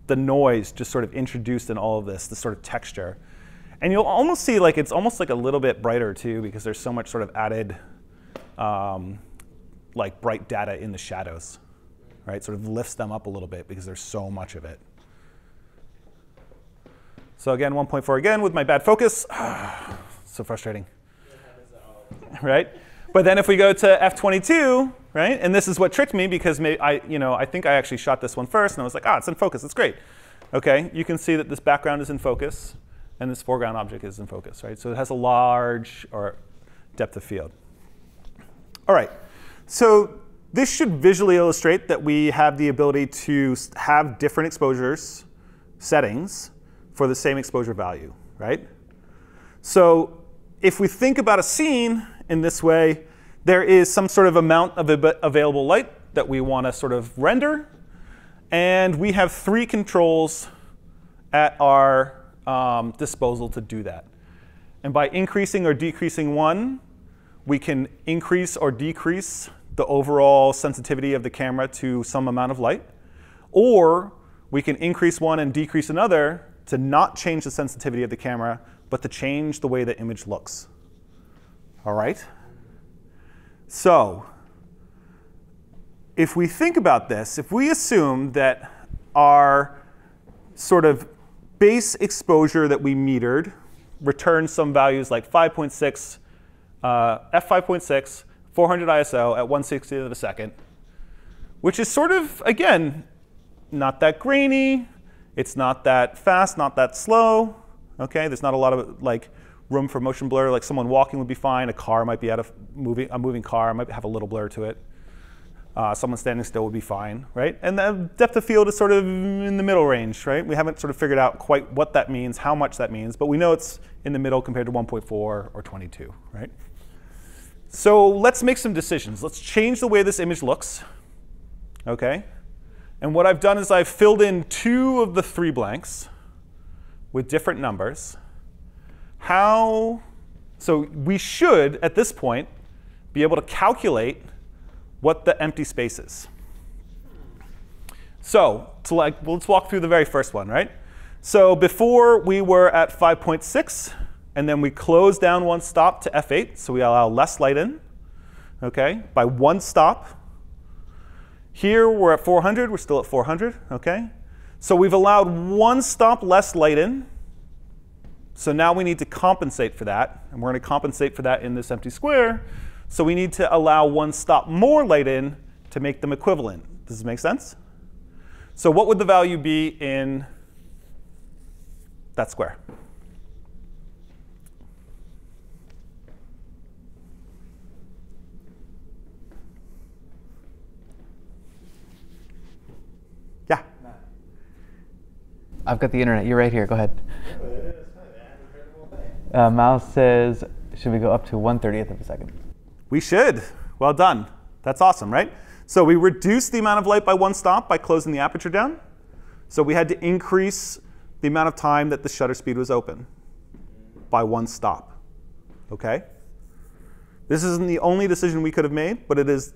the noise just sort of introduced in all of this, the sort of texture. And you'll almost see like it's almost like a little bit brighter too, because there's so much sort of added um, like bright data in the shadows right? Sort of lifts them up a little bit because there's so much of it. So again, 1.4 again with my bad focus. so frustrating, right? But then if we go to f22, right? And this is what tricked me because I, you know, I think I actually shot this one first, and I was like, ah, it's in focus. It's great. Okay, you can see that this background is in focus, and this foreground object is in focus, right? So it has a large or depth of field. All right, so this should visually illustrate that we have the ability to have different exposures settings for the same exposure value, right? So if we think about a scene in this way, there is some sort of amount of available light that we want to sort of render. And we have three controls at our um, disposal to do that. And by increasing or decreasing one, we can increase or decrease the overall sensitivity of the camera to some amount of light, or we can increase one and decrease another to not change the sensitivity of the camera, but to change the way the image looks. All right? So, if we think about this, if we assume that our sort of base exposure that we metered returns some values like 5.6, uh, f5.6, 400 ISO at 160th of a second, which is sort of, again, not that grainy. It's not that fast, not that slow. Okay, there's not a lot of like room for motion blur. Like someone walking would be fine. A car might be out of moving. A moving car might have a little blur to it. Uh, someone standing still would be fine, right? And the depth of field is sort of in the middle range, right? We haven't sort of figured out quite what that means, how much that means, but we know it's in the middle compared to 1.4 or 22, right? So let's make some decisions. Let's change the way this image looks, okay? And what I've done is I've filled in two of the three blanks with different numbers. How, so we should, at this point, be able to calculate what the empty space is. So to like, let's walk through the very first one, right? So before we were at 5.6, and then we close down one stop to F8, so we allow less light in, okay, by one stop. Here we're at 400, we're still at 400, okay? So we've allowed one stop less light in. So now we need to compensate for that, and we're going to compensate for that in this empty square. So we need to allow one stop more light in to make them equivalent. Does this make sense? So what would the value be in that square? Yeah. I've got the internet. You're right here. Go ahead. Uh, Mouse says, should we go up to 130th of a second? We should. Well done. That's awesome, right? So we reduced the amount of light by one stop by closing the aperture down. So we had to increase the amount of time that the shutter speed was open by one stop. Okay? This isn't the only decision we could have made, but it is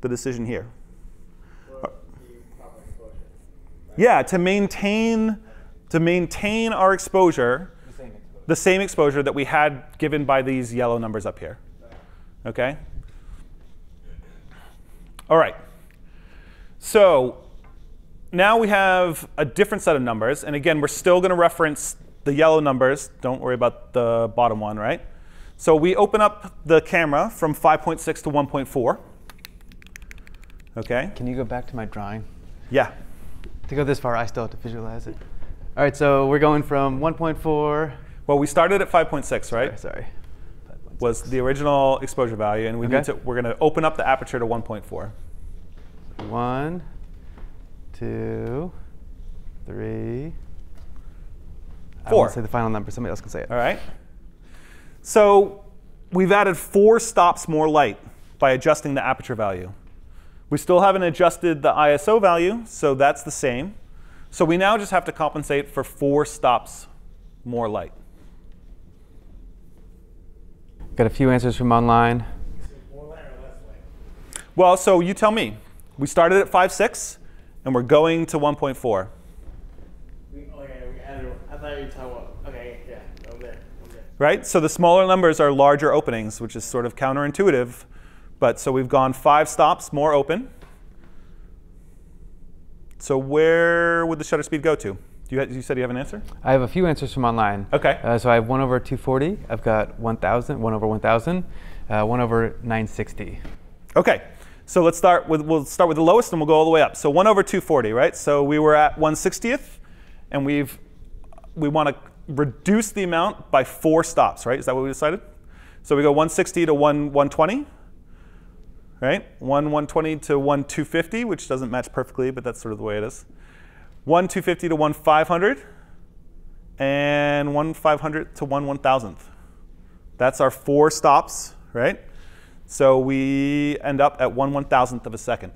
the decision here. Yeah, to maintain to maintain our exposure, the same exposure that we had given by these yellow numbers up here. Okay? All right. So now we have a different set of numbers. And again, we're still going to reference the yellow numbers. Don't worry about the bottom one, right? So we open up the camera from 5.6 to 1.4. Okay? Can you go back to my drawing? Yeah. To go this far, I still have to visualize it. All right, so we're going from 1.4. Well, we started at 5.6, right? Sorry. Was the original exposure value, and we need to we're going to open up the aperture to 1.4. One, two, three. I Four. won't say the final number. Somebody else can say it. All right. So we've added four stops more light by adjusting the aperture value. We still haven't adjusted the ISO value, so that's the same. So we now just have to compensate for four stops more light. Got a few answers from online. More light or less light? Well, so you tell me. We started at 5.6, and we're going to 1.4. Okay, we. I thought you were talking about. Okay, yeah, I'm there. I'm there. right? So the smaller numbers are larger openings, which is sort of counterintuitive. But so we've gone five stops more open. So where would the shutter speed go to? Do you, ha- you said you have an answer? I have a few answers from online. Okay. Uh, so I have 1 over 240. I've got 1,000, 1 over 1,000, uh, 1 over 960. Okay. So let's start with we'll start with the lowest and we'll go all the way up. So 1 over 240, right? So we were at 160th and we've we want to reduce the amount by 4 stops, right? Is that what we decided? So we go 160 to 1 120. Right? 1 120 to 1 250, which doesn't match perfectly, but that's sort of the way it is. 1 250 to 1 500 and 1 500 to 1 1000th. That's our four stops, right? So we end up at 1 1000th of a second.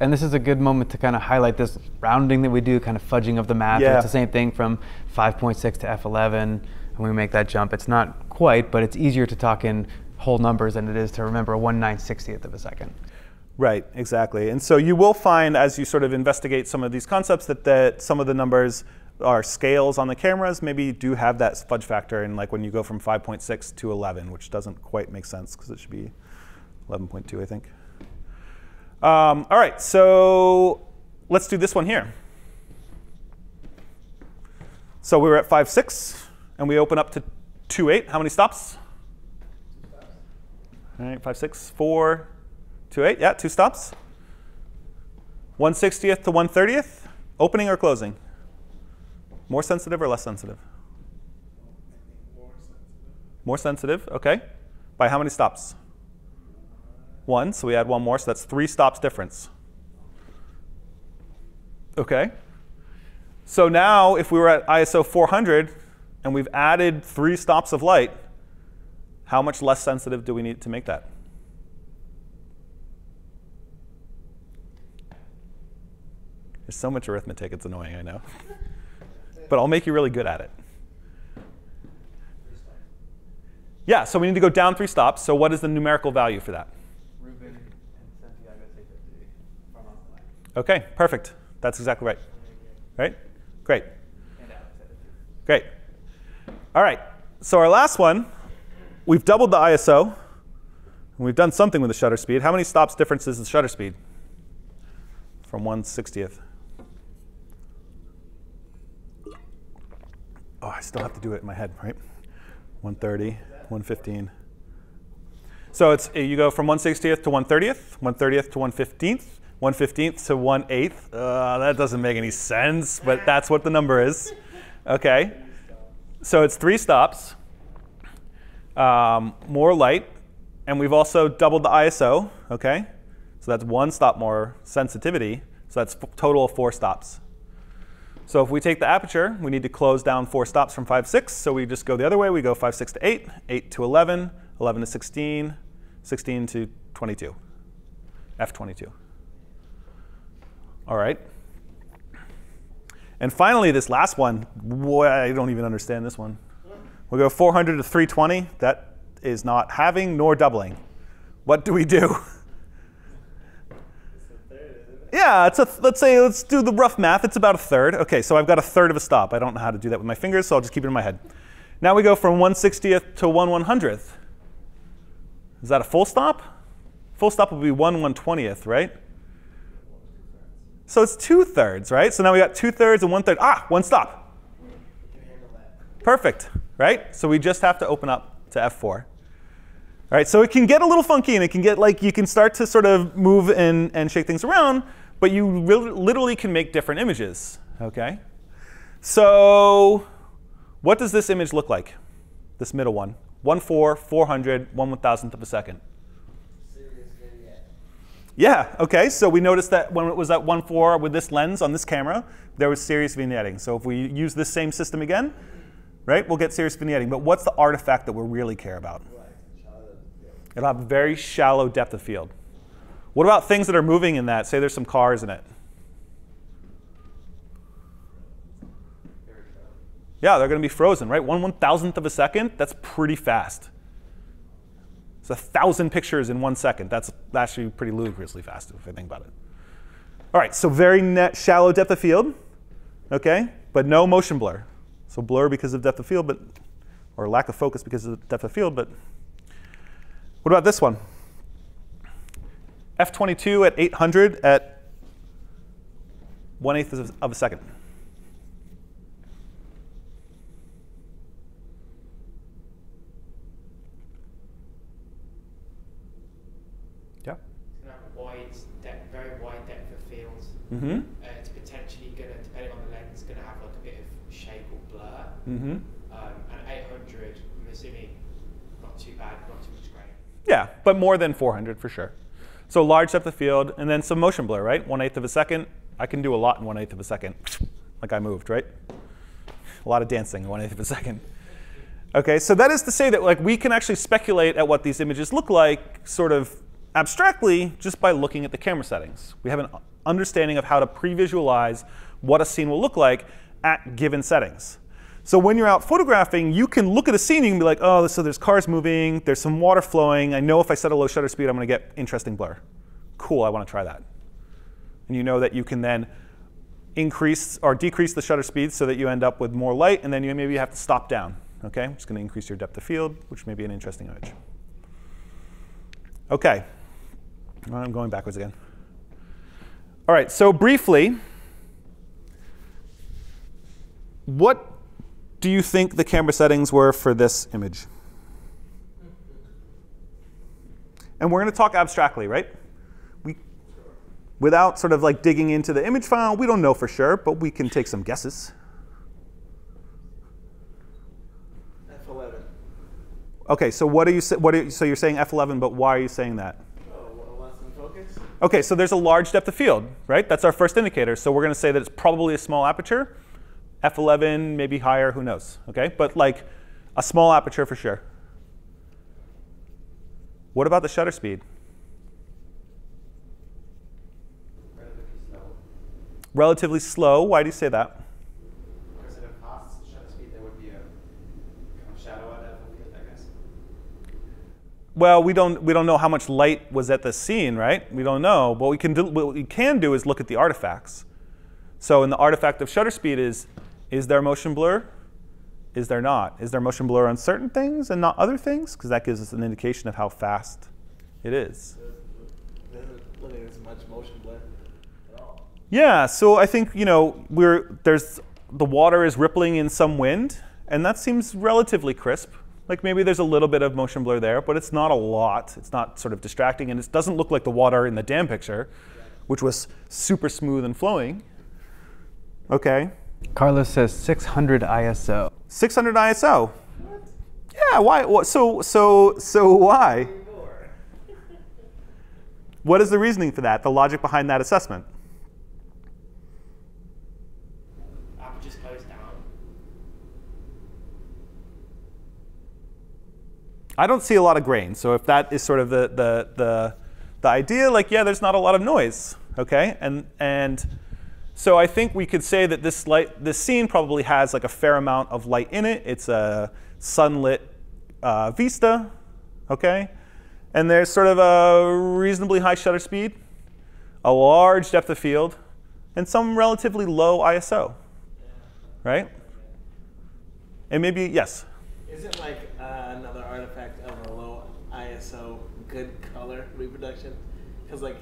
And this is a good moment to kind of highlight this rounding that we do, kind of fudging of the math. Yeah. It's the same thing from 5.6 to F11, and we make that jump. It's not quite, but it's easier to talk in whole numbers than it is to remember a 1 960th of a second. Right, exactly. And so you will find as you sort of investigate some of these concepts that, that some of the numbers are scales on the cameras maybe do have that fudge factor and like when you go from 5.6 to 11, which doesn't quite make sense because it should be 11.2, I think. Um, all right, so let's do this one here. So we were at 5.6, and we open up to 2.8. How many stops? All right, 5.6, 4, 2.8. Yeah, two stops. 160th to 130th, opening or closing? More sensitive or less sensitive? More sensitive, okay. By how many stops? One, so we add one more, so that's three stops difference. Okay. So now if we were at ISO 400 and we've added three stops of light, how much less sensitive do we need to make that? There's so much arithmetic, it's annoying, I know. but I'll make you really good at it. Yeah, so we need to go down three stops. So what is the numerical value for that? Ruben and Santiago take from on the left. Okay, perfect. That's exactly right. Right? Great. And Alex had it. Great. All right. So our last one, we've doubled the ISO. And we've done something with the shutter speed. How many stops difference is the shutter speed from 1 60th? Oh, I still have to do it in my head, right? 130, 115. So it's you go from 1 60th to 1 30th, 1 30th to 1 15th, 1 15th to 1 8th. Uh, that doesn't make any sense, but that's what the number is. Okay. So it's three stops, um, more light, and we've also doubled the ISO. Okay. So that's one stop more sensitivity. So that's total of four stops. So if we take the aperture, we need to close down four stops from 5, 6. So we just go the other way. We go 5, 6 to 8, 8 to 11, 11 to 16, 16 to 22, F22. All right. And finally, this last one, boy, I don't even understand this one. We go 400 to 320. That is not halving nor doubling. What do we do? Yeah, it's a, let's say, let's do the rough math. It's about a third. Okay, so I've got a third of a stop. I don't know how to do that with my fingers, so I'll just keep it in my head. Now we go from 1 60th to 1 100th. Is that a full stop? Full stop would be 1 120th, right? So it's two thirds, right? So now we got two thirds and one third. Ah, one stop. Perfect, right? So we just have to open up to F4. All right, so it can get a little funky and it can get like you can start to sort of move and, and shake things around, but you literally can make different images, okay? So what does this image look like? This middle one. 1, 4, 400, 1 one thousandth of a second. Yeah, okay, so we noticed that when it was at 1, 4 with this lens on this camera, there was serious vignetting. So if we use this same system again, right, we'll get serious vignetting. But what's the artifact that we really care about? It'll have very shallow depth of field. What about things that are moving in that? Say there's some cars in it. Yeah, they're going to be frozen, right? One one thousandth of a second, that's pretty fast. It's a thousand pictures in one second. That's actually pretty ludicrously fast if I think about it. All right, so very net, shallow depth of field, okay, but no motion blur. So blur because of depth of field, but or lack of focus because of depth of field, but what about this one? F22 at 800 at 1 eighth of of a second. Yeah. It's gonna have a wide very wide depth of field. Mm-hmm. Uh, it's potentially gonna, depending on the lens, gonna have like a bit of shake or blur. Mm-hmm. Um, and 800, I'm assuming, not too bad, not too much grain. Yeah, but more than 400 for sure. So large depth of field, and then some motion blur, right? One eighth of a second. I can do a lot in one eighth of a second, like I moved, right? A lot of dancing in one eighth of a second. Okay, so that is to say that like we can actually speculate at what these images look like, sort of abstractly, just by looking at the camera settings. We have an understanding of how to pre-visualize what a scene will look like at given settings. So when you're out photographing, you can look at a scene and you can be like, oh, so there's cars moving, there's some water flowing. I know if I set a low shutter speed, I'm going to get interesting blur. Cool, I want to try that. And you know that you can then increase or decrease the shutter speed so that you end up with more light, and then you maybe have to stop down. Okay, just going to increase your depth of field, which may be an interesting image. Okay, I'm going backwards again. All right, so briefly, what do you think the camera settings were for this image? And we're going to talk abstractly, right? We, without sort of like digging into the image file, we don't know for sure, but we can take some guesses. F11. Okay, so what are you, what are you, so you're saying F11, but why are you saying that? Oh, well, less than focus? Okay, so there's a large depth of field, right? That's our first indicator. So we're going to say that it's probably a small aperture. F11, maybe higher, who knows? Okay, but like a small aperture for sure. What about the shutter speed? Relatively slow. Relatively slow. Why do you say that? Because at a fast shutter speed, there would be a kind of shadow at that field, I guess. Well, we don't we don't know how much light was at the scene, right? We don't know. What we can do what we can do is look at the artifacts. So in the artifact of shutter speed is is there motion blur? Is there not? Is there motion blur on certain things and not other things? Because that gives us an indication of how fast it is. Yeah, so I think you know we're there's the water is rippling in some wind, and that seems relatively crisp. Like maybe there's a little bit of motion blur there, but it's not a lot. It's not sort of distracting, and it doesn't look like the water in the dam picture, which was super smooth and flowing. Okay, Carlos says 600 ISO. 600 ISO. Yeah, why? What, so so so why? What is the reasoning for that? The logic behind that assessment? Aperture's closed down. I don't see a lot of grain. So if that is sort of the the the, the idea, like yeah, there's not a lot of noise. Okay, and and so I think we could say that this light, this scene probably has like a fair amount of light in it. It's a sunlit uh, vista. Okay, and there's sort of a reasonably high shutter speed, a large depth of field, and some relatively low ISO. Right? And maybe yes. Isn't like uh, another artifact of a low ISO good color reproduction? Because like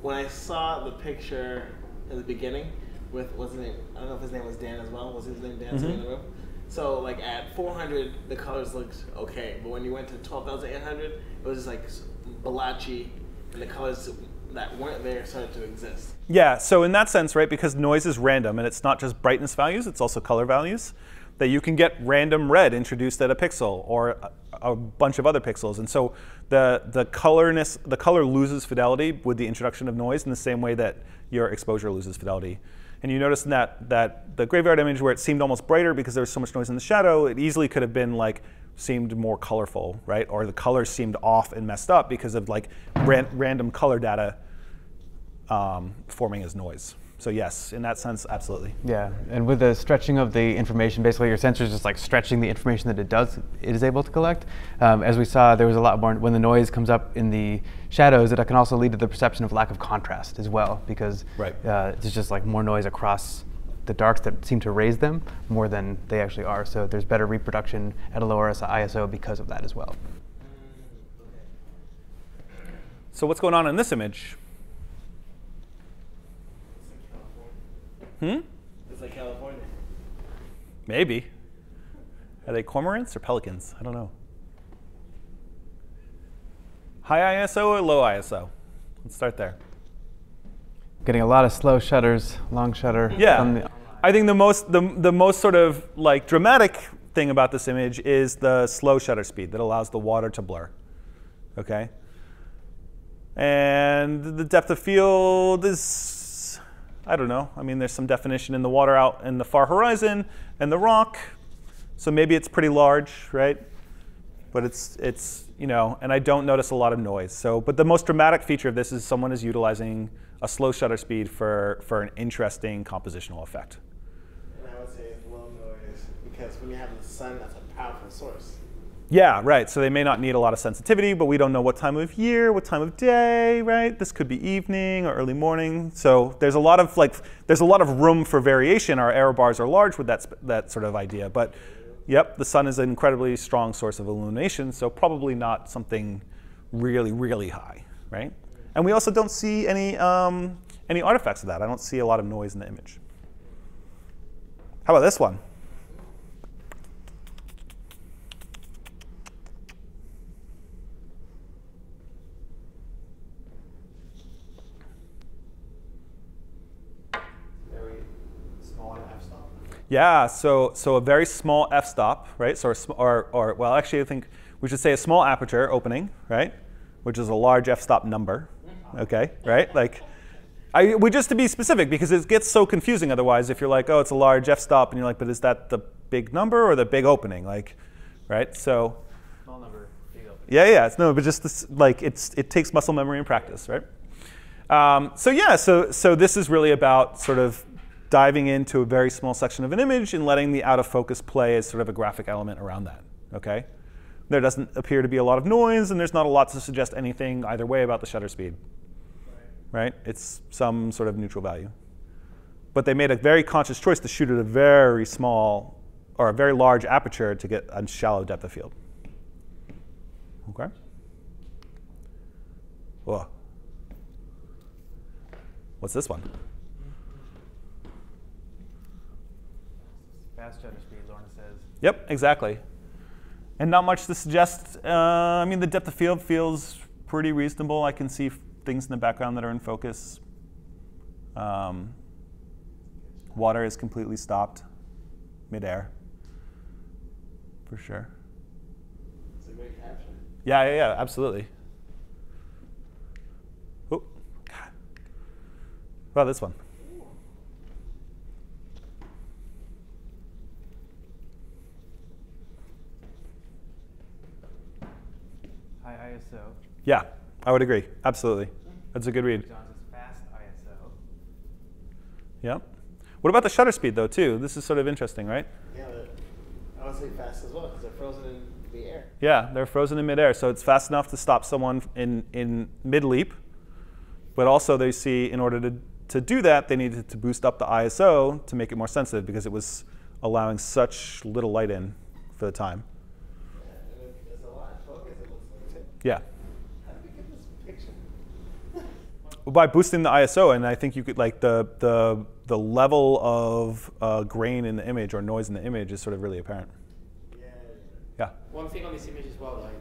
when I saw the picture at the beginning with what's his name? I don't know if his name was Dan as well. Was his name Dan sitting in the room? So like at 400, the colors looked okay, but when you went to 12,800, it was just like blotchy, and the colors that weren't there started to exist. Yeah, so in that sense, right, because noise is random and it's not just brightness values, it's also color values, that you can get random red introduced at a pixel or a, a bunch of other pixels. And so the, the colorness, the color loses fidelity with the introduction of noise in the same way that your exposure loses fidelity. And you notice in that, that the graveyard image where it seemed almost brighter because there was so much noise in the shadow, it easily could have been like seemed more colorful, right? Or the colors seemed off and messed up because of like ran, random color data um, forming as noise. So yes, in that sense, absolutely. Yeah, and with the stretching of the information, basically your sensor is just like stretching the information that it does, it is able to collect. Um, as we saw, there was a lot more when the noise comes up in the shadows. It can also lead to the perception of lack of contrast as well, because Right. uh, it's just like more noise across the darks that seem to raise them more than they actually are. So there's better reproduction at a lower ISO because of that as well. So what's going on in this image? Hmm? It's like California. Maybe. Are they cormorants or pelicans? I don't know. High ISO or low ISO? Let's start there. Getting a lot of slow shutters, long shutter. Yeah. on the- I think the most the, the most sort of like dramatic thing about this image is the slow shutter speed that allows the water to blur. Okay? And the depth of field is I don't know. I mean there's some definition in the water out in the far horizon and the rock. So maybe it's pretty large, right? But it's it's you know, and I don't notice a lot of noise. So, but the most dramatic feature of this is someone is utilizing a slow shutter speed for for an interesting compositional effect. And I would say it's low noise because when you have the sun, that's a powerful source. Yeah, right. So they may not need a lot of sensitivity, but we don't know what time of year, what time of day, right? This could be evening or early morning. So there's a lot of like there's a lot of room for variation. Our error bars are large with that that sort of idea, but yep, the sun is an incredibly strong source of illumination, so probably not something really really high, right? And we also don't see any um, any artifacts of that. I don't see a lot of noise in the image. How about this one? Yeah, so so a very small f-stop, right? So or or well, actually, I think we should say a small aperture opening, right? Which is a large f-stop number. Okay, right? Like, I we just to be specific because it gets so confusing otherwise. If you're like, oh, it's a large f-stop, and you're like, but is that the big number or the big opening? Like, right? So. Small number, big open. Yeah, yeah. It's no, but just this, like it's it takes muscle memory and practice, right? Um, so yeah, so so this is really about sort of diving into a very small section of an image and letting the out of focus play as sort of a graphic element around that. Okay, there doesn't appear to be a lot of noise, and there's not a lot to suggest anything either way about the shutter speed. Right? It's some sort of neutral value. But they made a very conscious choice to shoot at a very small or a very large aperture to get a shallow depth of field. Okay. Whoa. What's this one? Fast shutter speed, Lorna says. Yep, exactly. And not much to suggest. Uh, I mean, the depth of field feels pretty reasonable. I can see things in the background that are in focus. Um, water is completely stopped midair, for sure. It's a great caption. Yeah, yeah, yeah, absolutely. Oh, God. What about this one? ISO. Yeah, I would agree. Absolutely. That's a good read. John says fast ISO. Yeah. What about the shutter speed, though, too? This is sort of interesting, right? Yeah, but I would say fast as well because they're frozen in the air. Yeah, they're frozen in midair, so it's fast enough to stop someone in, in mid leap. But also, they see in order to, to do that, they needed to boost up the ISO to make it more sensitive because it was allowing such little light in for the time. Yeah, and it, there's a lot of focus. It looks like. Yeah. How did we get this picture? By boosting the ISO, and I think you could like the the the level of uh, grain in the image or noise in the image is sort of really apparent. Yeah. Yeah. One thing on this image as well, like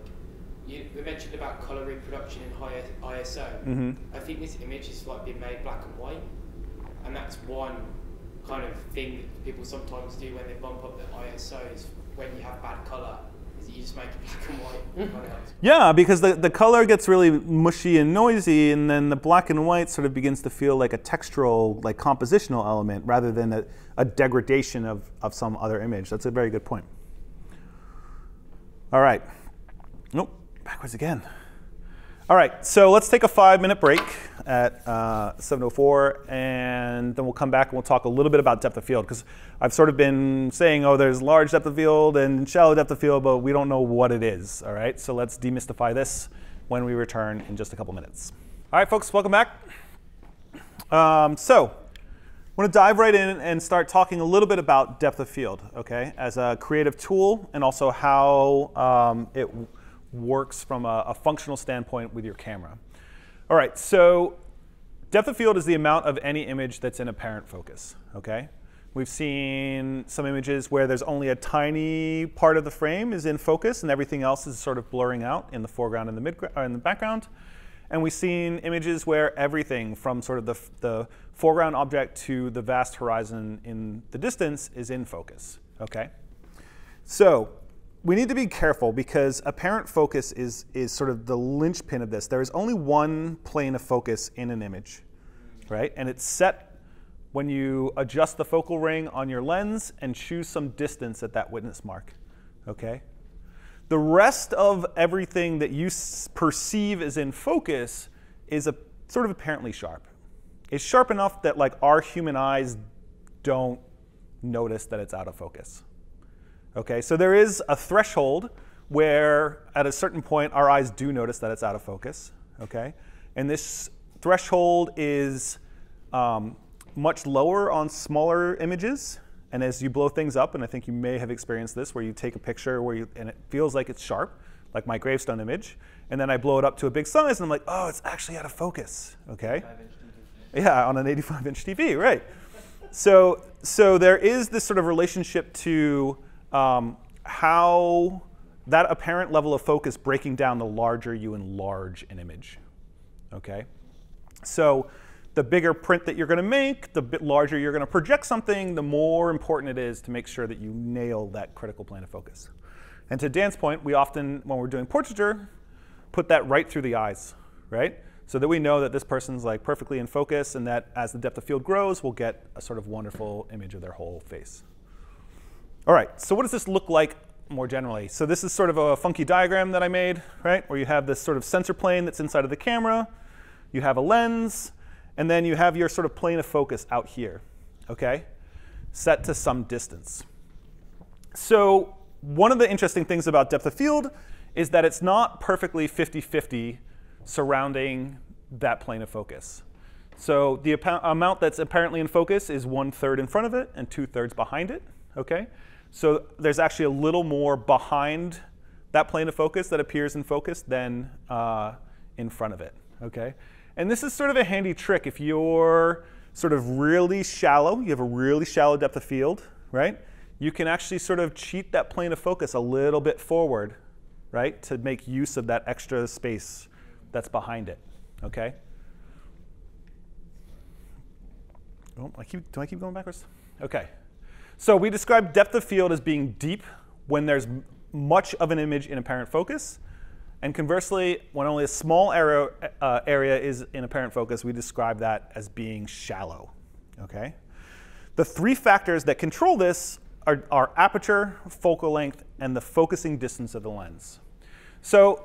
you, we mentioned about color reproduction in high ISO. Mhm. I think this image is like being made black and white, and that's one kind of thing that people sometimes do when they bump up the ISOs when you have bad color. Is that you just make it black white. Mm. Yeah, because the, the color gets really mushy and noisy, and then the black and white sort of begins to feel like a textural, like compositional element rather than a, a degradation of, of some other image. That's a very good point. All right. Nope, backwards again. All right, so let's take a five minute break at uh, 7.04, and then we'll come back and we'll talk a little bit about depth of field, because I've sort of been saying, oh, there's large depth of field and shallow depth of field, but we don't know what it is, all right? So let's demystify this when we return in just a couple minutes. All right, folks, welcome back. Um, so, I want to dive right in and start talking a little bit about depth of field, okay, as a creative tool and also how um, it works from a, a functional standpoint with your camera. All right, so depth of field is the amount of any image that's in apparent focus, okay? We've seen some images where there's only a tiny part of the frame is in focus and everything else is sort of blurring out in the foreground and the mid or uh, in the background. And we've seen images where everything from sort of the, the foreground object to the vast horizon in the distance is in focus, okay? So we need to be careful because apparent focus is, is sort of the linchpin of this. There is only one plane of focus in an image, right? And it's set when you adjust the focal ring on your lens and choose some distance at that witness mark, okay? The rest of everything that you perceive as in focus is a, sort of apparently sharp. It's sharp enough that like our human eyes don't notice that it's out of focus. Okay, so there is a threshold where at a certain point our eyes do notice that it's out of focus. Okay, and this threshold is um, much lower on smaller images. And as you blow things up, and I think you may have experienced this, where you take a picture where you, and it feels like it's sharp, like my gravestone image, and then I blow it up to a big size, and I'm like, oh, it's actually out of focus. Okay. Yeah, on an 85 inch TV, right. So, so there is this sort of relationship to um, how that apparent level of focus breaking down the larger you enlarge an image. Okay. So the bigger print that you're going to make, the bit larger you're going to project something, the more important it is to make sure that you nail that critical plane of focus. And to Dan's point, we often, when we're doing portraiture, put that right through the eyes, right? So that we know that this person's like perfectly in focus and that as the depth of field grows, we'll get a sort of wonderful image of their whole face. All right, so what does this look like more generally? So this is sort of a funky diagram that I made, right? Where you have this sort of sensor plane that's inside of the camera, you have a lens, and then you have your sort of plane of focus out here, okay? Set to some distance. So one of the interesting things about depth of field is that it's not perfectly 50-50 surrounding that plane of focus. So the amount that's apparently in focus is one third in front of it and two thirds behind it, okay? So there's actually a little more behind that plane of focus that appears in focus than uh, in front of it, okay? And this is sort of a handy trick if you're sort of really shallow, you have a really shallow depth of field, right? You can actually sort of cheat that plane of focus a little bit forward, right, to make use of that extra space that's behind it, okay? Oh, I keep, do I keep going backwards? Okay. So we describe depth of field as being deep when there's much of an image in apparent focus. And conversely, when only a small area, uh, area is in apparent focus, we describe that as being shallow. Okay? The three factors that control this are, are aperture, focal length, and the focusing distance of the lens. So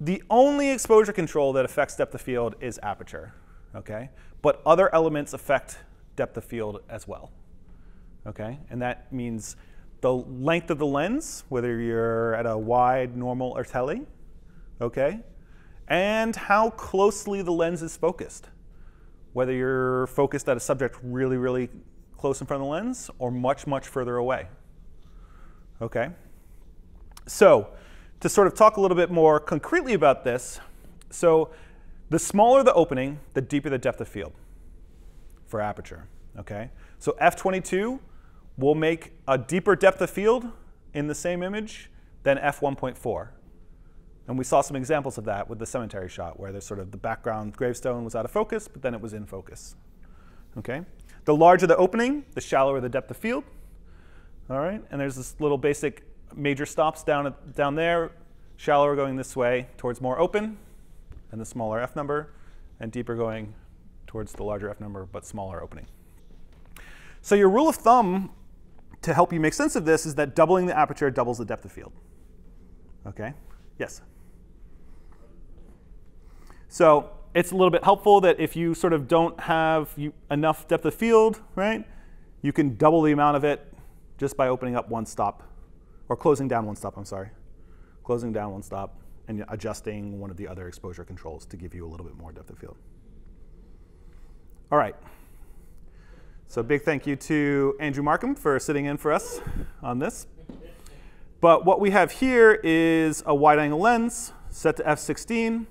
the only exposure control that affects depth of field is aperture. Okay? But other elements affect depth of field as well. Okay? And that means the length of the lens, whether you're at a wide, normal, or tele, okay? And how closely the lens is focused. Whether you're focused at a subject really, really close in front of the lens or much, much further away. Okay? So, to sort of talk a little bit more concretely about this, so the smaller the opening, the deeper the depth of field for aperture. Okay? So f22 will make a deeper depth of field in the same image than f1.4. And we saw some examples of that with the cemetery shot, where there's sort of the background gravestone was out of focus, but then it was in focus. Okay? The larger the opening, the shallower the depth of field. All right? And there's this little basic major stops down, down there, shallower going this way towards more open, and the smaller f number, and deeper going towards the larger f number, but smaller opening. So your rule of thumb to help you make sense of this is that doubling the aperture doubles the depth of field. Okay? Yes? So it's a little bit helpful that if you sort of don't have you, enough depth of field, right, you can double the amount of it just by opening up one stop, or closing down one stop, I'm sorry. Closing down one stop and adjusting one of the other exposure controls to give you a little bit more depth of field. All right. So big thank you to Andrew Markham for sitting in for us on this. But what we have here is a wide angle lens set to f16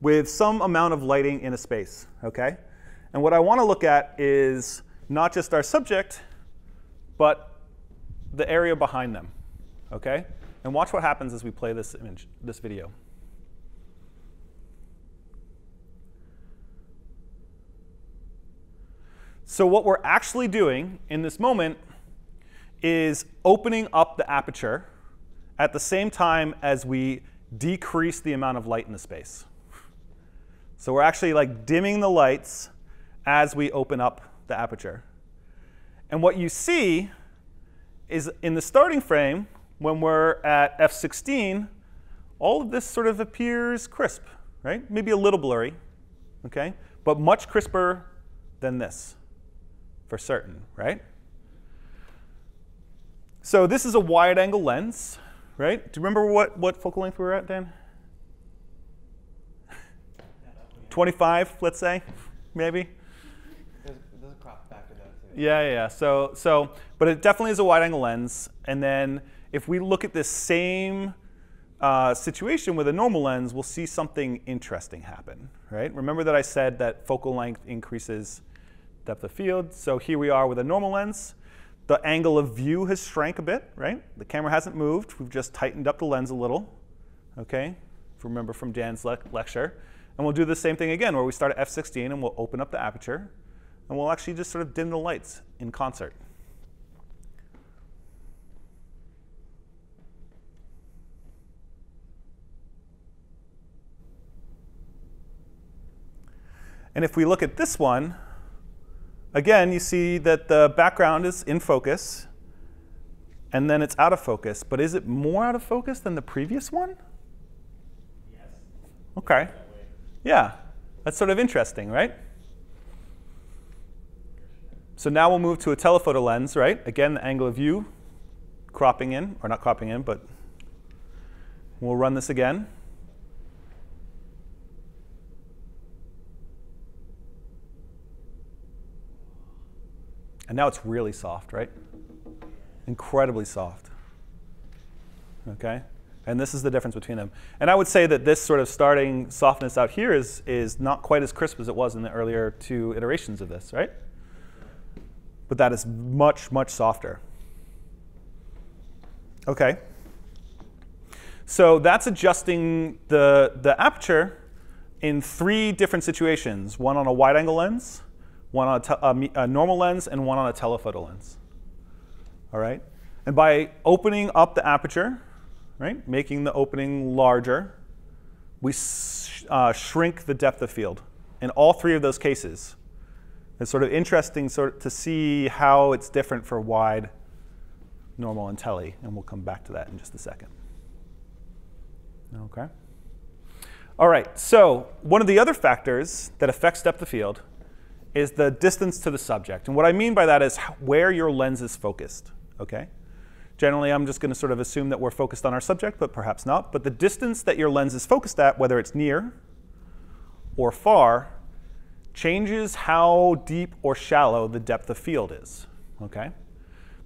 with some amount of lighting in a space, okay? And what I want to look at is not just our subject, but the area behind them, okay? And watch what happens as we play this image, this video. So what we're actually doing in this moment is opening up the aperture at the same time as we decrease the amount of light in the space. So we're actually like dimming the lights as we open up the aperture. And what you see is in the starting frame, when we're at f16, all of this sort of appears crisp, right? Maybe a little blurry, okay? But much crisper than this, for certain, right? So this is a wide angle lens, right? Do you remember what, what focal length we were at, Dan? 25, let's say, maybe. There's, there's a crop factor too. Yeah, yeah, yeah. So, so, but it definitely is a wide angle lens. And then if we look at this same uh, situation with a normal lens, we'll see something interesting happen, right? Remember that I said that focal length increases depth of field. So here we are with a normal lens. The angle of view has shrank a bit, right? The camera hasn't moved. We've just tightened up the lens a little, okay? Remember from Dan's le lecture. And we'll do the same thing again where we start at f16 and we'll open up the aperture and we'll actually just sort of dim the lights in concert. And if we look at this one, again, you see that the background is in focus, and then it's out of focus. But is it more out of focus than the previous one? Yes. Okay. Yeah, that's sort of interesting, right? So now we'll move to a telephoto lens, right? Again, the angle of view cropping in, or not cropping in, but we'll run this again. And now it's really soft, right? Incredibly soft. Okay? And this is the difference between them. And I would say that this sort of starting softness out here is, is not quite as crisp as it was in the earlier two iterations of this, right? But that is much, much softer. Okay. So that's adjusting the, the aperture in three different situations. One on a wide angle lens, one on a, a a normal lens, and one on a telephoto lens. All right? And by opening up the aperture, right, making the opening larger, we s- uh, shrink the depth of field in all three of those cases. It's sort of interesting sort of to see how it's different for wide, normal, and tele, and we'll come back to that in just a second. Okay. All right, so one of the other factors that affects depth of field is the distance to the subject. And what I mean by that is where your lens is focused, okay? Generally, I'm just going to sort of assume that we're focused on our subject, but perhaps not. But the distance that your lens is focused at, whether it's near or far, changes how deep or shallow the depth of field is, okay?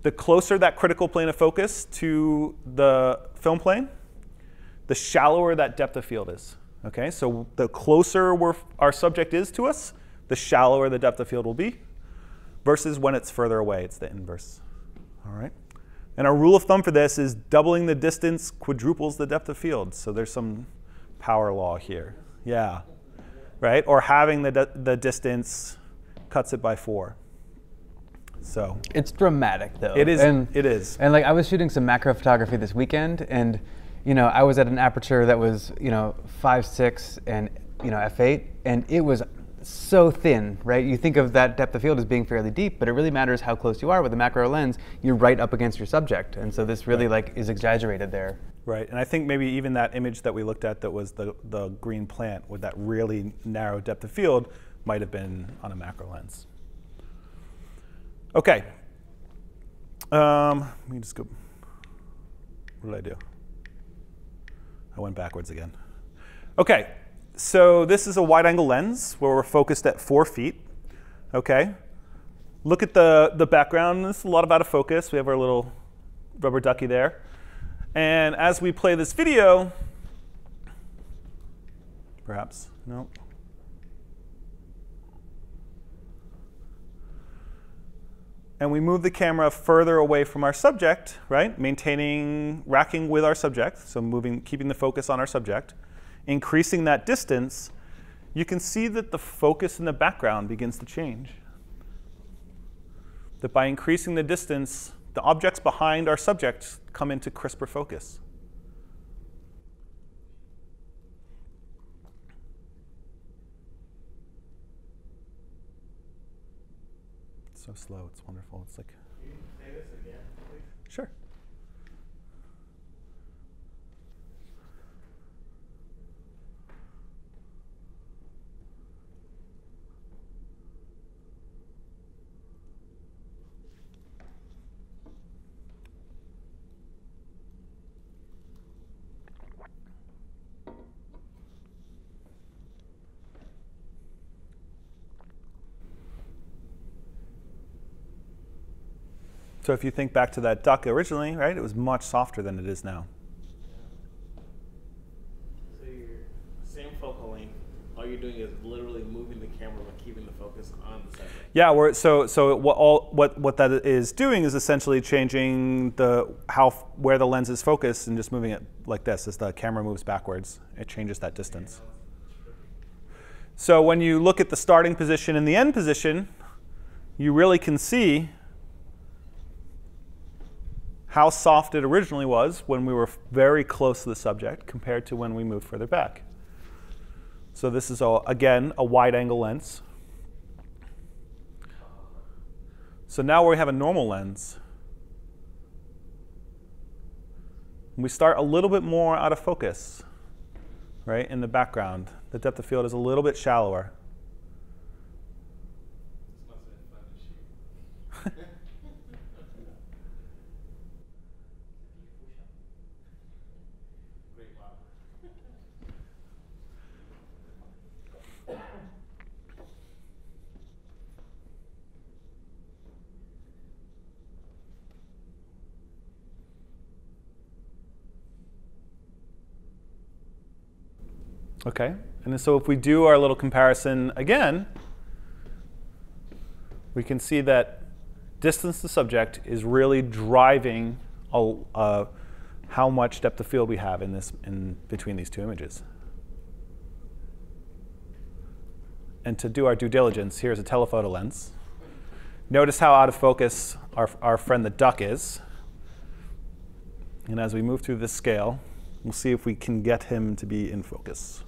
The closer that critical plane of focus to the film plane, the shallower that depth of field is. Okay, so the closer our subject is to us, the shallower the depth of field will be, versus when it's further away, it's the inverse. All right, and our rule of thumb for this is doubling the distance quadruples the depth of field. So there's some power law here. Yeah, right, or having the, the distance cuts it by four. So It's dramatic though. it is. And, it is. And like I was shooting some macro photography this weekend, and you know I was at an aperture that was you know five six and you know f8, and it was so thin, right? You think of that depth of field as being fairly deep, but it really matters how close you are with a macro lens. You're right up against your subject, and so this really like is exaggerated there. Right, and I think maybe even that image that we looked at that was the, the green plant with that really narrow depth of field might have been on a macro lens. Okay. Um, let me just go. What did I do? I went backwards again. Okay, so this is a wide angle lens where we're focused at four feet. Okay. Look at the, the background. This is a lot of out of focus. We have our little rubber ducky there. And as we play this video, perhaps, no. And we move the camera further away from our subject, right? Maintaining, racking with our subject, so moving, keeping the focus on our subject, increasing that distance, you can see that the focus in the background begins to change. That by increasing the distance, the objects behind our subject come into crisper focus. It's so slow, it's wonderful. It's like, Can you say this again, please? sure. So if you think back to that duck originally, right, it was much softer than it is now. So your same focal length, all you're doing is literally moving the camera but keeping the focus on the subject. Yeah, we're, so so what all what what that is doing is essentially changing the how where the lens is focused and just moving it like this as the camera moves backwards. It changes that distance. So when you look at the starting position and the end position, you really can see how soft it originally was when we were very close to the subject compared to when we moved further back. So this is, a, again, a wide angle lens. So now we have a normal lens. We start a little bit more out of focus, right, in the background. The depth of field is a little bit shallower. This must have been fun to shoot. Great model. Okay, and so if we do our little comparison again, we can see that distance to subject is really driving a, uh, how much depth of field we have in this in between these two images. And to do our due diligence, here's a telephoto lens. Notice how out of focus our, our friend the duck is. And as we move through this scale, we'll see if we can get him to be in focus.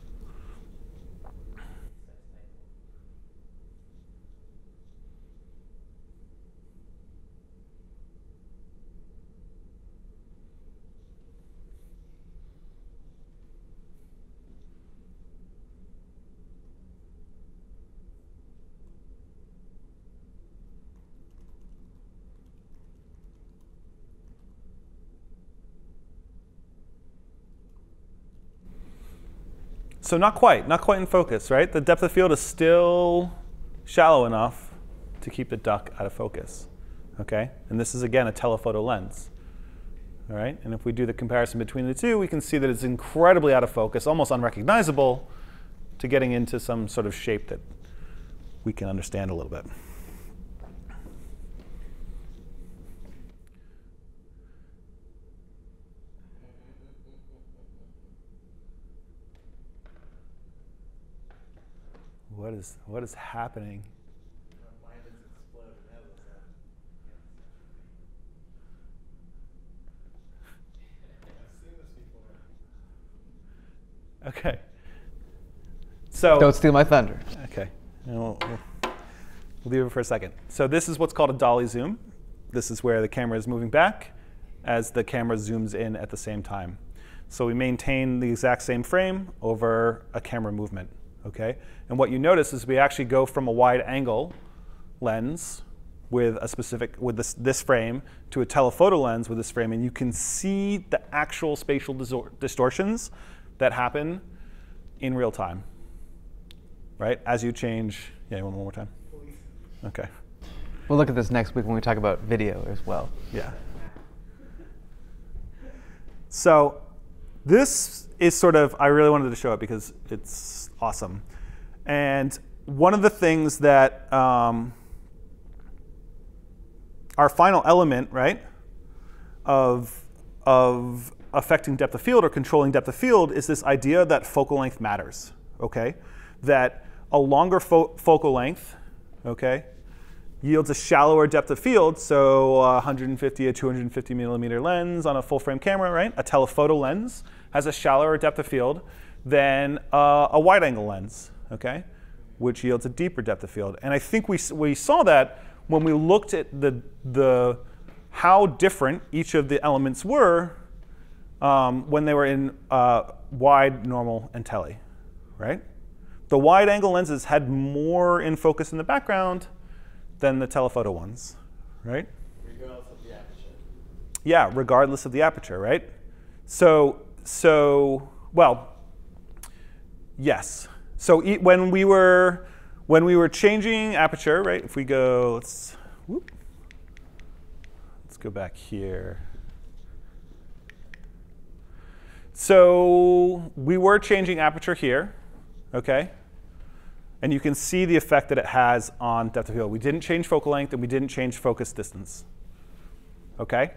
So not quite, not quite in focus, right? The depth of field is still shallow enough to keep the duck out of focus, okay? And this is again a telephoto lens, all right? And if we do the comparison between the two, we can see that it's incredibly out of focus, almost unrecognizable, to getting into some sort of shape that we can understand a little bit. What is, what is happening? My mind is exploding. That was, I've seen this before. Okay. So Don't steal my thunder. Okay. We'll leave it for a second. So this is what's called a dolly zoom. This is where the camera is moving back as the camera zooms in at the same time. So we maintain the exact same frame over a camera movement. Okay. And what you notice is we actually go from a wide angle lens with a specific with this this frame to a telephoto lens with this frame, and you can see the actual spatial disor- distortions that happen in real time right? As you change, yeah, you want one more time? Okay, We'll look at this next week when we talk about video as well. yeah. So this is sort of, I really wanted to show it because it's awesome. And one of the things that um, our final element, right, of, of affecting depth of field or controlling depth of field is this idea that focal length matters, okay? That a longer fo- focal length, okay, yields a shallower depth of field. So a 150 a 250 millimeter lens on a full frame camera, right? A telephoto lens has a shallower depth of field than uh, a wide angle lens, okay, which yields a deeper depth of field. And I think we, we saw that when we looked at the, the how different each of the elements were um, when they were in uh, wide, normal, and tele, right? The wide angle lenses had more in focus in the background than the telephoto ones, right? regardless of the aperture. Yeah, regardless of the aperture, right? So, so well, yes. So e- when we were when we were changing aperture, right? If we go, let's whoop, let's go back here. So we were changing aperture here, okay? And you can see the effect that it has on depth of field. We didn't change focal length and we didn't change focus distance. Okay?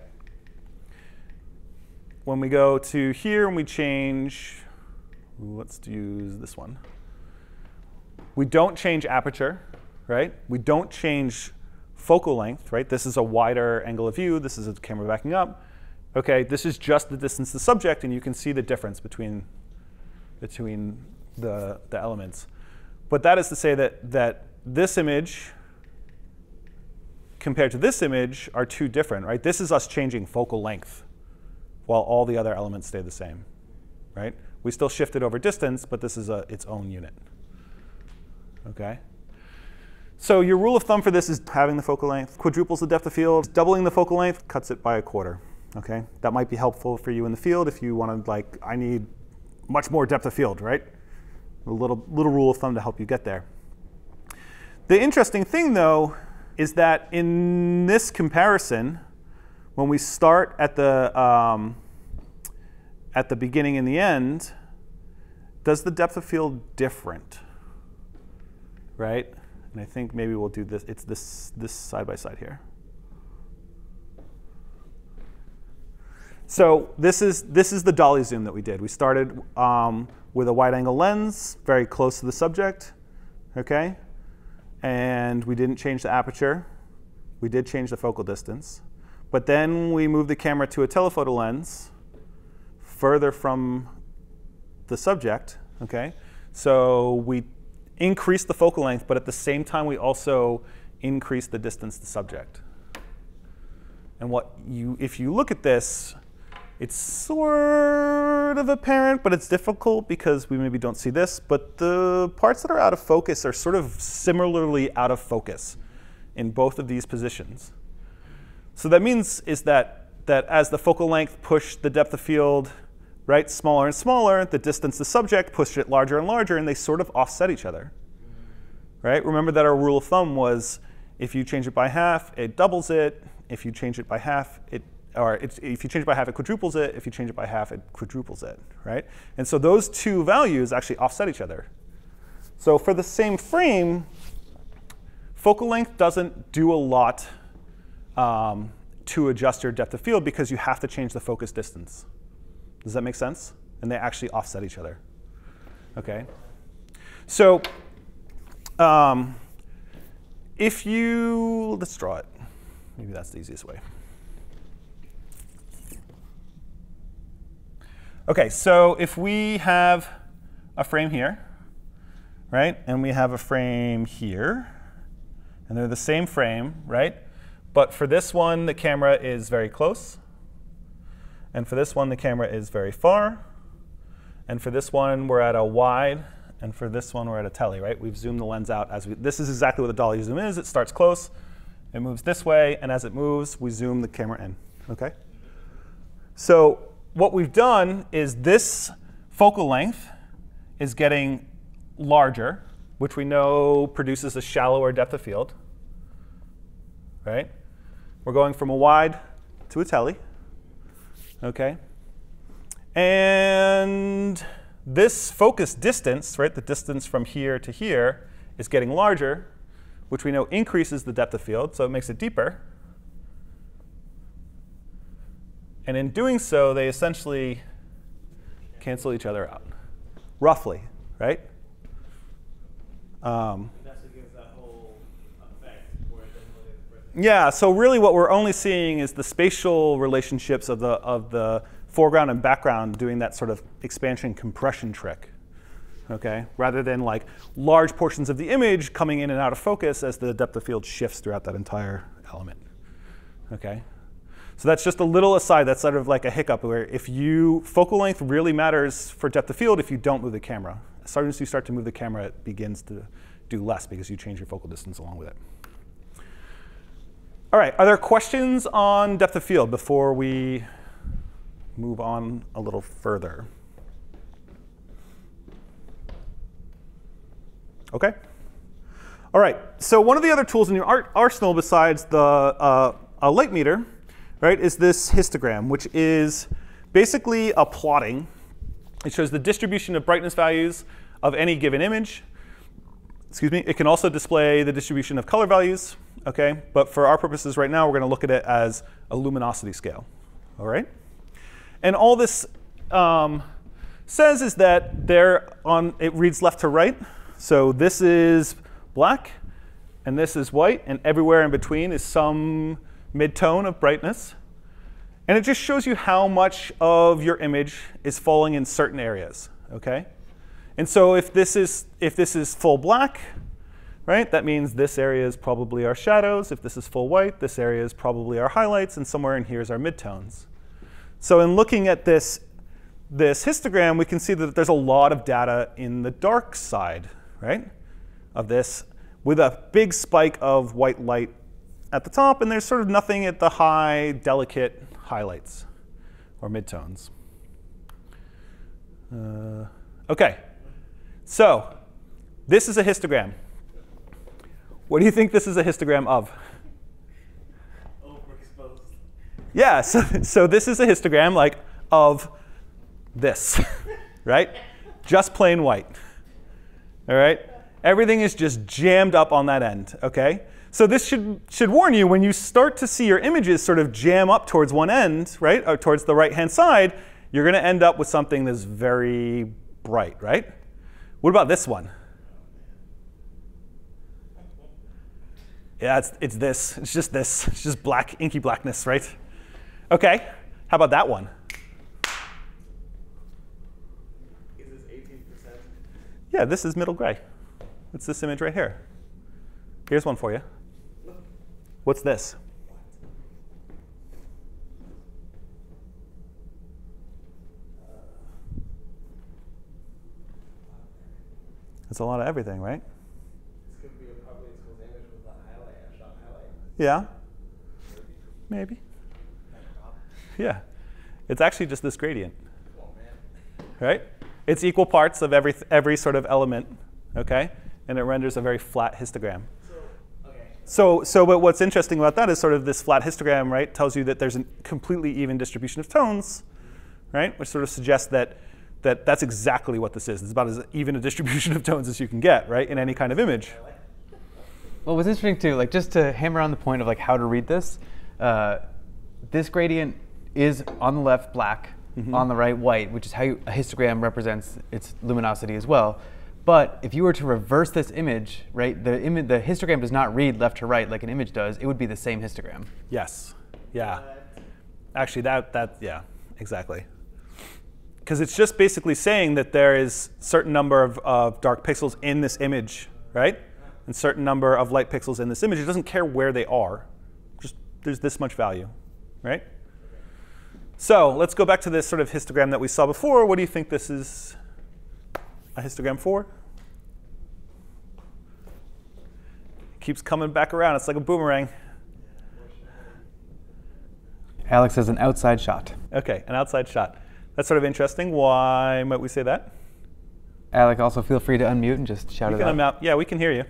When we go to here and we change, let's use this one. We don't change aperture, right? We don't change focal length, right? This is a wider angle of view. This is a camera backing up. Okay, this is just the distance to the subject, and you can see the difference between, between the, the elements. But that is to say that, that this image compared to this image are two different, right? This is us changing focal length while all the other elements stay the same, right? We still shift it over distance, but this is a, its own unit, okay? So your rule of thumb for this is having the focal length quadruples the depth of field. Doubling the focal length cuts it by a quarter, okay? That might be helpful for you in the field if you want to like, I need much more depth of field, right? A little, little rule of thumb to help you get there. The interesting thing though is that in this comparison, when we start at the, um, at the beginning and the end, does the depth of field different? Right? And I think maybe we'll do this, it's this, this side by side here. So this is, this is the dolly zoom that we did. We started um, with a wide angle lens, very close to the subject, okay? And we didn't change the aperture. We did change the focal distance. But then we moved the camera to a telephoto lens further from the subject, okay? So we increase the focal length, but at the same time we also increase the distance to subject. And what you, if you look at this, it's sort of apparent, but it's difficult because we maybe don't see this. But the parts that are out of focus are sort of similarly out of focus in both of these positions. So that means is that, that as the focal length pushed the depth of field right smaller and smaller, the distance the subject pushed it larger and larger, and they sort of offset each other. Right? Remember that our rule of thumb was if you change it by half, it doubles it. If you change it by half, it or if you change it by half, it quadruples it. If you change it by half, it quadruples it, right? And so those two values actually offset each other. So for the same frame, focal length doesn't do a lot um, to adjust your depth of field because you have to change the focus distance. Does that make sense? And they actually offset each other. Okay. So um, if you, let's draw it. Maybe that's the easiest way. Okay, so if we have a frame here, right, and we have a frame here, and they're the same frame, right? But for this one, the camera is very close. And for this one, the camera is very far. And for this one, we're at a wide. And for this one, we're at a tele, right? We've zoomed the lens out. as we, This is exactly what the dolly zoom is. It starts close. It moves this way. And as it moves, we zoom the camera in, OK? So what we've done is this focal length is getting larger, which we know produces a shallower depth of field. Right? We're going from a wide to a tele. Okay? And this focus distance, right, the distance from here to here, is getting larger, which we know increases the depth of field, so it makes it deeper. And in doing so, they essentially cancel each other out, roughly, right? Um, yeah, so really what we're only seeing is the spatial relationships of the, of the foreground and background doing that sort of expansion compression trick, okay? Rather than like large portions of the image coming in and out of focus as the depth of field shifts throughout that entire element, okay? So that's just a little aside. That's sort of like a hiccup where if you, focal length really matters for depth of field if you don't move the camera. As soon as you start to move the camera, it begins to do less because you change your focal distance along with it. All right, are there questions on depth of field before we move on a little further? Okay. All right, so one of the other tools in your arsenal besides the uh, light meter right, is this histogram, which is basically a plotting. It shows the distribution of brightness values of any given image. Excuse me. It can also display the distribution of color values. Okay, but for our purposes right now, we're going to look at it as a luminosity scale. All right, and all this um, says is that there on it reads left to right. So this is black, and this is white, and everywhere in between is some mid-tone of brightness. And it just shows you how much of your image is falling in certain areas, okay? And so if this is, if this is full black, right, that means this area is probably our shadows. If this is full white, this area is probably our highlights, and somewhere in here is our midtones. So in looking at this, this histogram, we can see that there's a lot of data in the dark side, right, of this, with a big spike of white light at the top, and there's sort of nothing at the high, delicate highlights or midtones. Uh, okay, so this is a histogram. What do you think this is a histogram of? Overexposed. Yeah, so, so this is a histogram like of this, right? Just plain white. All right? Everything is just jammed up on that end, okay? So this should, should warn you when you start to see your images sort of jam up towards one end, right, or towards the right-hand side, you're going to end up with something that's very bright, right? What about this one? Yeah, it's, it's this. It's just this. It's just black, inky blackness, right? Okay, how about that one? Is this 18%? Yeah, this is middle gray. It's this image right here. Here's one for you. What's this? It's a lot of everything, right? This could be a public school's image with a highlight, a shot highlight. Yeah. Maybe. Yeah. It's actually just this gradient, right? It's equal parts of every, every sort of element, okay? And it renders a very flat histogram. So, okay. So, so but what's interesting about that is sort of this flat histogram, right, tells you that there's a completely even distribution of tones, right, which sort of suggests that, that that's exactly what this is. It's about as even a distribution of tones as you can get, right, in any kind of image. Well, what's interesting too, like just to hammer on the point of like how to read this, uh, this gradient is on the left black, on the right white, which is how you, a histogram represents its luminosity as well. But if you were to reverse this image, right, the image, the histogram does not read left to right like an image does. It would be the same histogram. Yes. Yeah. Actually, that, that yeah, exactly. Because it's just basically saying that there is certain number of, of dark pixels in this image, right? And certain number of light pixels in this image. It doesn't care where they are. Just there's this much value, right? So let's go back to this sort of histogram that we saw before. What do you think this is a histogram for? It keeps coming back around. It's like a boomerang. Alex has an outside shot. Okay, an outside shot. That's sort of interesting. Why might we say that? Alec, also feel free to unmute and just shout You it can out. unmount. Yeah, we can hear you.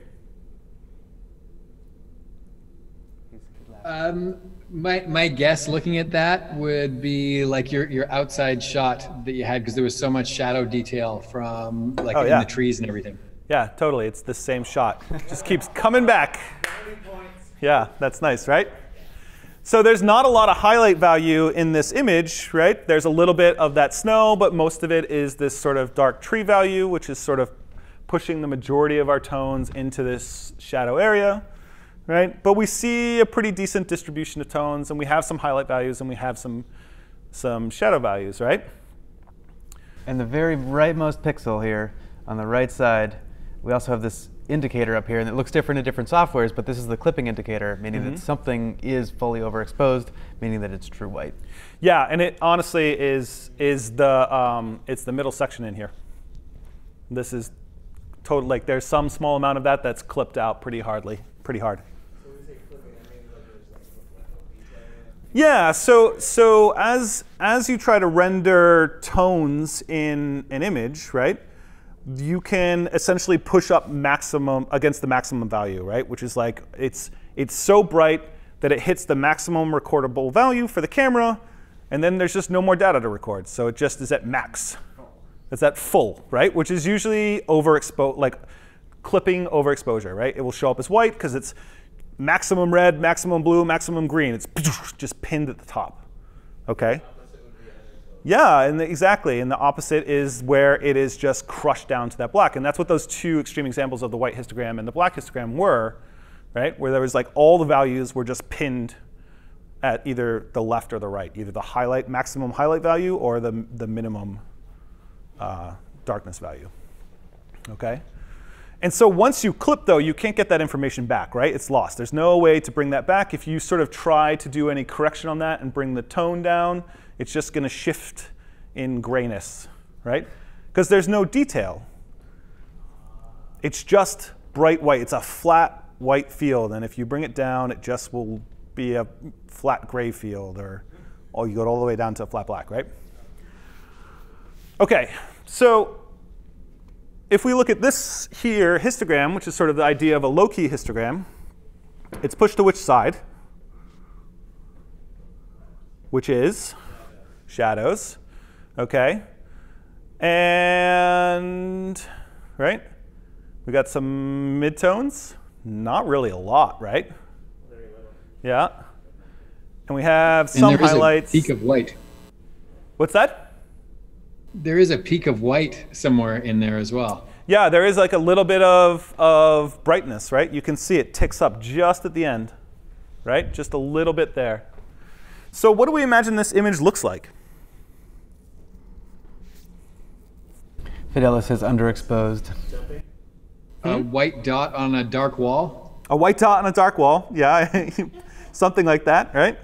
Um, my my guess, looking at that, would be like your your outside shot that you had because there was so much shadow detail from like Oh, in yeah. the trees and everything. Yeah, totally. It's the same shot. Just keeps coming back. Yeah, that's nice, right? So there's not a lot of highlight value in this image, right? There's a little bit of that snow, but most of it is this sort of dark tree value, which is sort of pushing the majority of our tones into this shadow area, right? But we see a pretty decent distribution of tones, and we have some highlight values, and we have some some shadow values, right? And the very rightmost pixel here on the right side, we also have this indicator up here, and it looks different in different softwares, but this is the clipping indicator, meaning that something is fully overexposed, meaning that it's true white. Yeah, and it honestly is is the um, it's the middle section in here. This is total like there's some small amount of that that's clipped out pretty hardly, pretty hard. So when we say clipping, that means like there's like little detail in it. Yeah, so so as as you try to render tones in an image, right? You can essentially push up maximum against the maximum value, right? Which is like it's it's so bright that it hits the maximum recordable value for the camera, and then there's just no more data to record. So it just is at max. It's at full, right? Which is usually overexposed, like clipping overexposure, right? It will show up as white because it's maximum red, maximum blue, maximum green. It's just pinned at the top. Okay? Yeah, and the, exactly. And the opposite is where it is just crushed down to that black. And that's what those two extreme examples of the white histogram and the black histogram were, right? Where there was like all the values were just pinned at either the left or the right, either the highlight maximum highlight value or the, the minimum uh, darkness value. Okay? And so once you clip, though, you can't get that information back, right? It's lost. There's no way to bring that back. If you sort of try to do any correction on that and bring the tone down, it's just going to shift in grayness, right? Because there's no detail. It's just bright white. It's a flat white field, and if you bring it down, it just will be a flat gray field, or oh, you go all the way down to a flat black, right? Okay, so if we look at this here histogram, which is sort of the idea of a low-key histogram, it's pushed to which side? Which is shadows. Okay. And, right? We got some midtones. Not really a lot, right? Yeah. And we have some and there is highlights. a peak of white. What's that? There is a peak of white somewhere in there as well. Yeah, there is like a little bit of, of brightness, right? You can see it ticks up just at the end, right? Just a little bit there. So what do we imagine this image looks like? Fidelis is underexposed. A hmm? white dot on a dark wall. A white dot on a dark wall, yeah, something like that, right?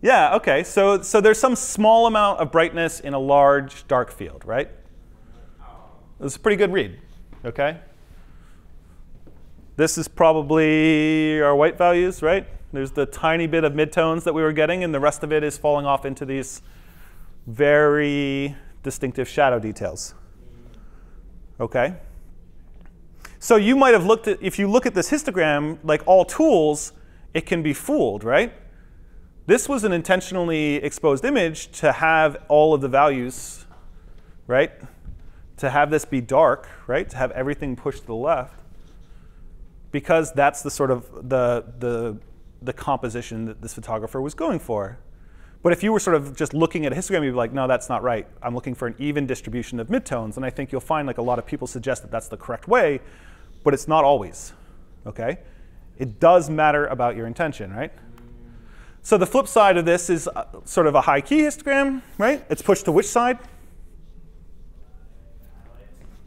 Yeah, okay, so, so there's some small amount of brightness in a large dark field, right? It's a pretty good read, okay? This is probably our white values, right? There's the tiny bit of midtones that we were getting, and the rest of it is falling off into these very distinctive shadow details. Okay? So you might have looked at, if you look at this histogram, like all tools, it can be fooled, right? This was an intentionally exposed image to have all of the values, right? To have this be dark, right? To have everything pushed to the left. Because that's the sort of the, the, the composition that this photographer was going for. But if you were sort of just looking at a histogram, you'd be like, no, that's not right. I'm looking for an even distribution of midtones. And I think you'll find like a lot of people suggest that that's the correct way, but it's not always, okay? It does matter about your intention, right? So the flip side of this is uh, sort of a high key histogram, right? It's pushed to which side?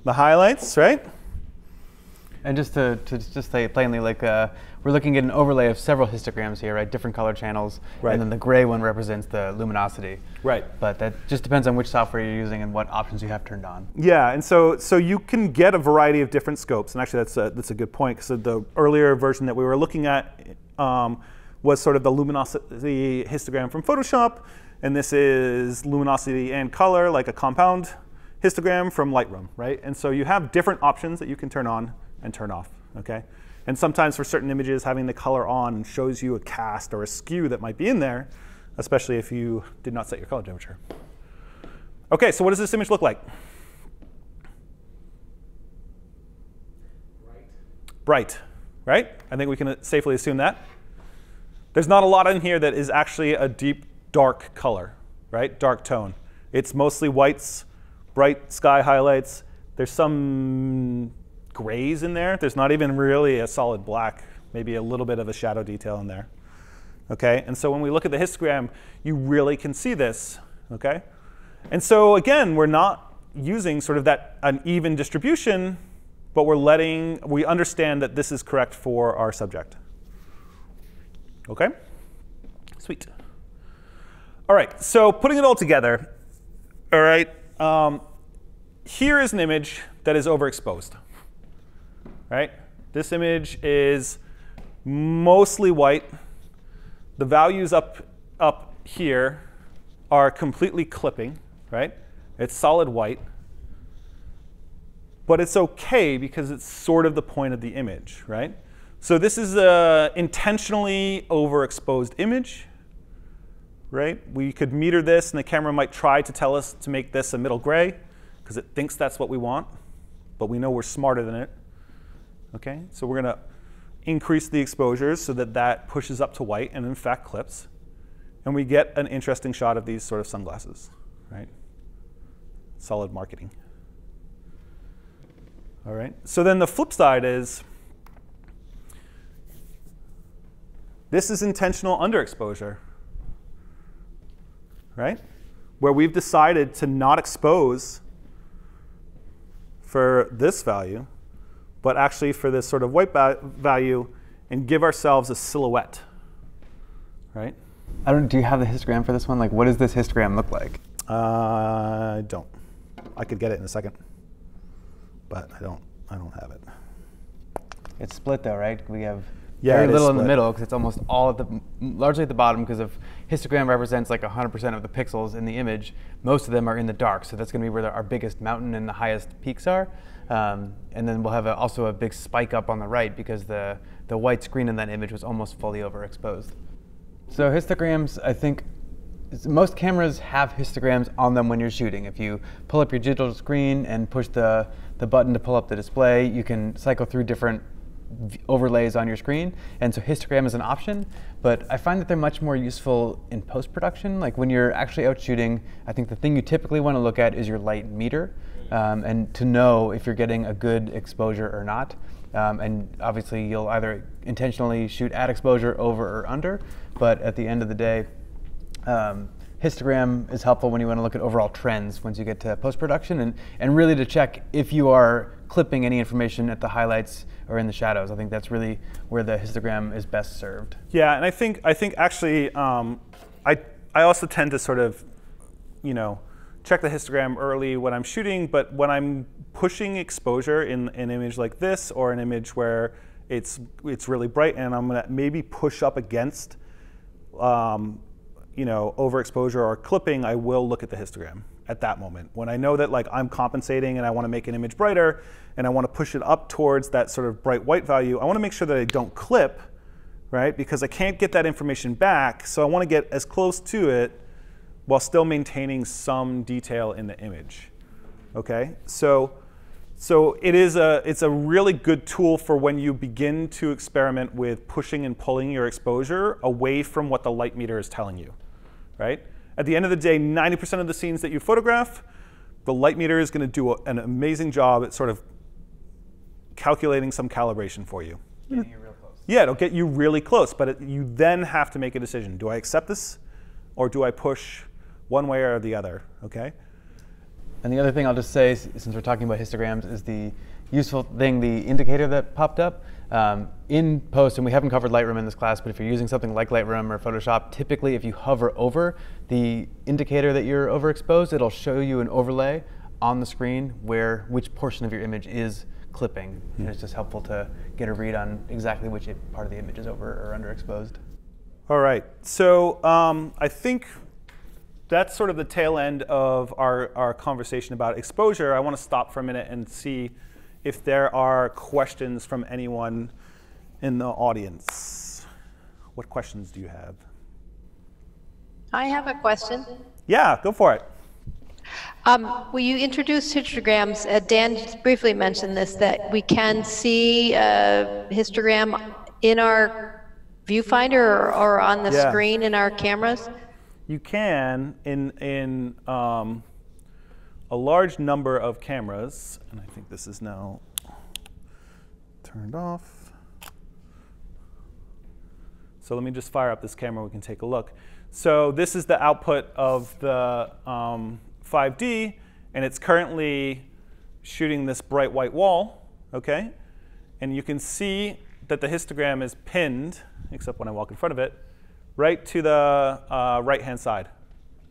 The highlights, right? And just to, to just say plainly, like uh, we're looking at an overlay of several histograms here, right? Different color channels, Right. and then the gray one represents the luminosity. Right. But that just depends on which software you're using and what options you have turned on. Yeah, and so so you can get a variety of different scopes, and actually that's a, that's a good point because the earlier version that we were looking at um, was sort of the luminosity histogram from Photoshop, and this is luminosity and color, like a compound histogram from Lightroom, right? And so you have different options that you can turn on and turn off, okay? And sometimes for certain images, having the color on shows you a cast or a skew that might be in there, especially if you did not set your color temperature. Okay, so what does this image look like? bright, right? I think we can safely assume that. There's not a lot in here that is actually a deep dark color, right? Dark tone. It's mostly whites, bright sky highlights. There's some grays in there. There's not even really a solid black, maybe a little bit of a shadow detail in there. Okay, and so when we look at the histogram, you really can see this, okay? And so again, we're not using sort of that an even distribution, but we're letting, we understand that this is correct for our subject. Okay? Sweet. All right, so putting it all together, all right, um, here is an image that is overexposed, right? This image is mostly white. The values up, up here are completely clipping, right? It's solid white. But it's okay because it's sort of the point of the image, right? So this is a intentionally overexposed image, right? We could meter this and the camera might try to tell us to make this a middle gray because it thinks that's what we want, but we know we're smarter than it. Okay, so we're gonna increase the exposures so that that pushes up to white and in fact clips. and we get an interesting shot of these sort of sunglasses, right? Solid marketing. All right. So then the flip side is this is intentional underexposure, right? Where we've decided to not expose for this value, but actually for this sort of white value and give ourselves a silhouette, right? I don't. Do you have the histogram for this one? Like, what does this histogram look like? Uh, I don't. I could get it in a second, but I don't. I don't have it. It's split though, right? We have Yeah, very little in the middle because it's almost all at the, largely at the bottom because of histogram represents like 100% of the pixels in the image. Most of them are in the dark, so that's going to be where the, our biggest mountain and the highest peaks are. Um, and then we'll have a, also a big spike up on the right because the, the white screen in that image was almost fully overexposed. So histograms, I think most cameras have histograms on them when you're shooting. If you pull up your digital screen and push the, the button to pull up the display, you can cycle through different overlays on your screen. And so histogram is an option, but I find that they're much more useful in post-production. Like when you're actually out shooting, I think the thing you typically want to look at is your light meter um, and to know if you're getting a good exposure or not. Um, and obviously you'll either intentionally shoot at exposure over or under, but at the end of the day, um, histogram is helpful when you want to look at overall trends once you get to post-production and, and really to check if you are clipping any information at the highlights or in the shadows. I think that's really where the histogram is best served. Yeah, and I think I think actually um, I I also tend to sort of, you know, check the histogram early when I'm shooting, but when I'm pushing exposure in an image like this or an image where it's it's really bright and I'm gonna maybe push up against, um, you know, overexposure or clipping, I will look at the histogram at that moment when I know that like I'm compensating and I want to make an image brighter and I want to push it up towards that sort of bright white value. I want to make sure that I don't clip right? Because I can't get that information back, so I want to get as close to it while still maintaining some detail in the image. Okay? So so it is a it's a really good tool for when you begin to experiment with pushing and pulling your exposure away from what the light meter is telling you. Right? At the end of the day, 90% of the scenes that you photograph, the light meter is going to do a- an amazing job at sort of calculating some calibration for you. Yeah, it'll get you really close, but it, you then have to make a decision. Do I accept this or do I push one way or the other? Okay? And the other thing I'll just say, since we're talking about histograms, is the useful thing, the indicator that popped up. Um, in post, and we haven't covered Lightroom in this class, but if you're using something like Lightroom or Photoshop, typically if you hover over the indicator that you're overexposed, it'll show you an overlay on the screen where which portion of your image is clipping. And it's just helpful to get a read on exactly which part of the image is over or underexposed. All right. So um, I think that's sort of the tail end of our, our conversation about exposure. I want to stop for a minute and see if there are questions from anyone in the audience. What questions do you have? I have a question. Yeah, go for it. Um, Will you introduce histograms? Uh, Dan briefly mentioned this, that we can see a histogram in our viewfinder or- or on the Yeah. screen in our cameras? You can in in um, a large number of cameras, and I think this is now turned off. So let me just fire up this camera. We can take a look. So this is the output of the um, 5D, and it's currently shooting this bright white wall. Okay, and you can see that the histogram is pinned, except when I walk in front of it, right to the uh, right-hand side,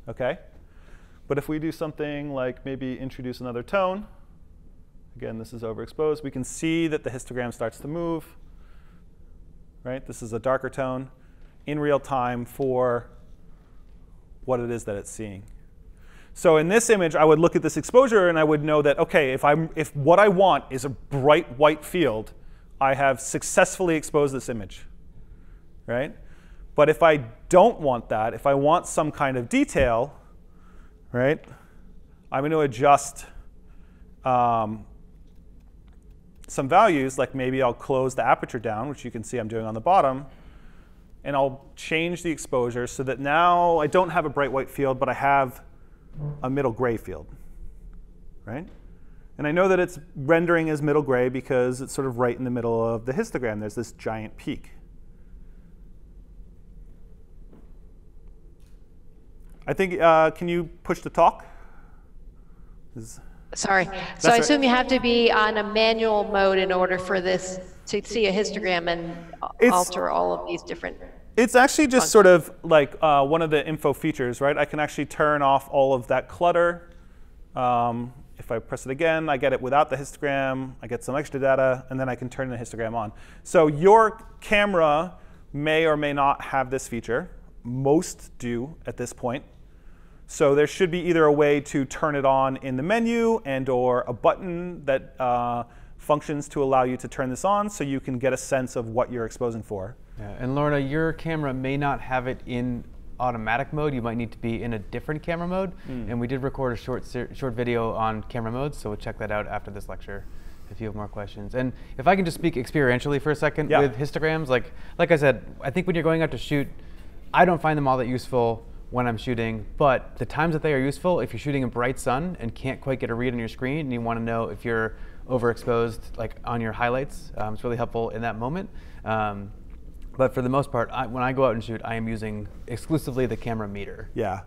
okay? But if we do something like maybe introduce another tone, again, this is overexposed, we can see that the histogram starts to move, right? This is a darker tone in real time for what it is that it's seeing. So in this image, I would look at this exposure and I would know that, okay, if, I'm, if what I want is a bright white field, I have successfully exposed this image, right? But if I don't want that, if I want some kind of detail, right, I'm going to adjust um, some values, like maybe I'll close the aperture down, which you can see I'm doing on the bottom, and I'll change the exposure so that now I don't have a bright white field, but I have a middle gray field, right? And I know that it's rendering as middle gray because it's sort of right in the middle of the histogram. There's this giant peak. I think, uh, can you push to talk? Is- Sorry. That's So I right. assume you have to be on a manual mode in order for this, to see a histogram and It's- alter all of these different. It's actually just sort of like uh, one of the info features, right? I can actually turn off all of that clutter. Um, if I press it again, I get it without the histogram. I get some extra data, and then I can turn the histogram on. So your camera may or may not have this feature. Most do at this point. So there should be either a way to turn it on in the menu and or a button that uh, functions to allow you to turn this on so you can get a sense of what you're exposing for. Yeah, and Lorna, your camera may not have it in automatic mode. You might need to be in a different camera mode. Hmm. And we did record a short short video on camera modes, so we'll check that out after this lecture if you have more questions. And if I can just speak experientially for a second Yeah. with histograms, like like I said, I think when you're going out to shoot, I don't find them all that useful when I'm shooting, but the times that they are useful, if you're shooting in bright sun and can't quite get a read on your screen, and you want to know if you're overexposed, like on your highlights, um, it's really helpful in that moment. Um, but for the most part, I, when I go out and shoot, I am using exclusively the camera meter. Yeah.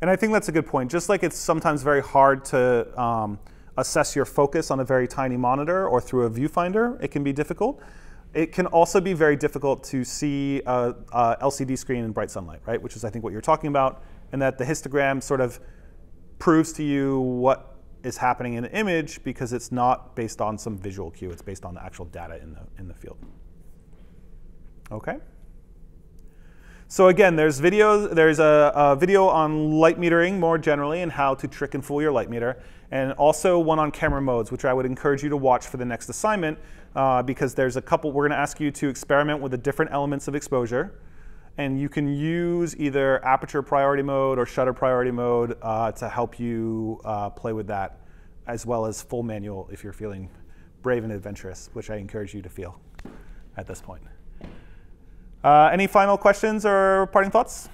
And I think that's a good point. Just like it's sometimes very hard to um, assess your focus on a very tiny monitor or through a viewfinder, it can be difficult. It can also be very difficult to see uh, uh, a, a LCD screen in bright sunlight, right? Which is, I think, what you're talking about, and that the histogram sort of proves to you what is happening in the image because it's not based on some visual cue. It's based on the actual data in the in the field. Okay. So again, there's videos. There's a, a video on light metering more generally and how to trick and fool your light meter, and also one on camera modes, which I would encourage you to watch for the next assignment uh, because there's a couple. We're going to ask you to experiment with the different elements of exposure, and you can use either aperture priority mode or shutter priority mode uh, to help you uh, play with that, as well as full manual if you're feeling brave and adventurous, which I encourage you to feel at this point. Uh, any final questions or parting thoughts?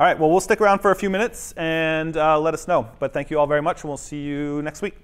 All right, well, we'll stick around for a few minutes and uh, let us know. But thank you all very much, and we'll see you next week.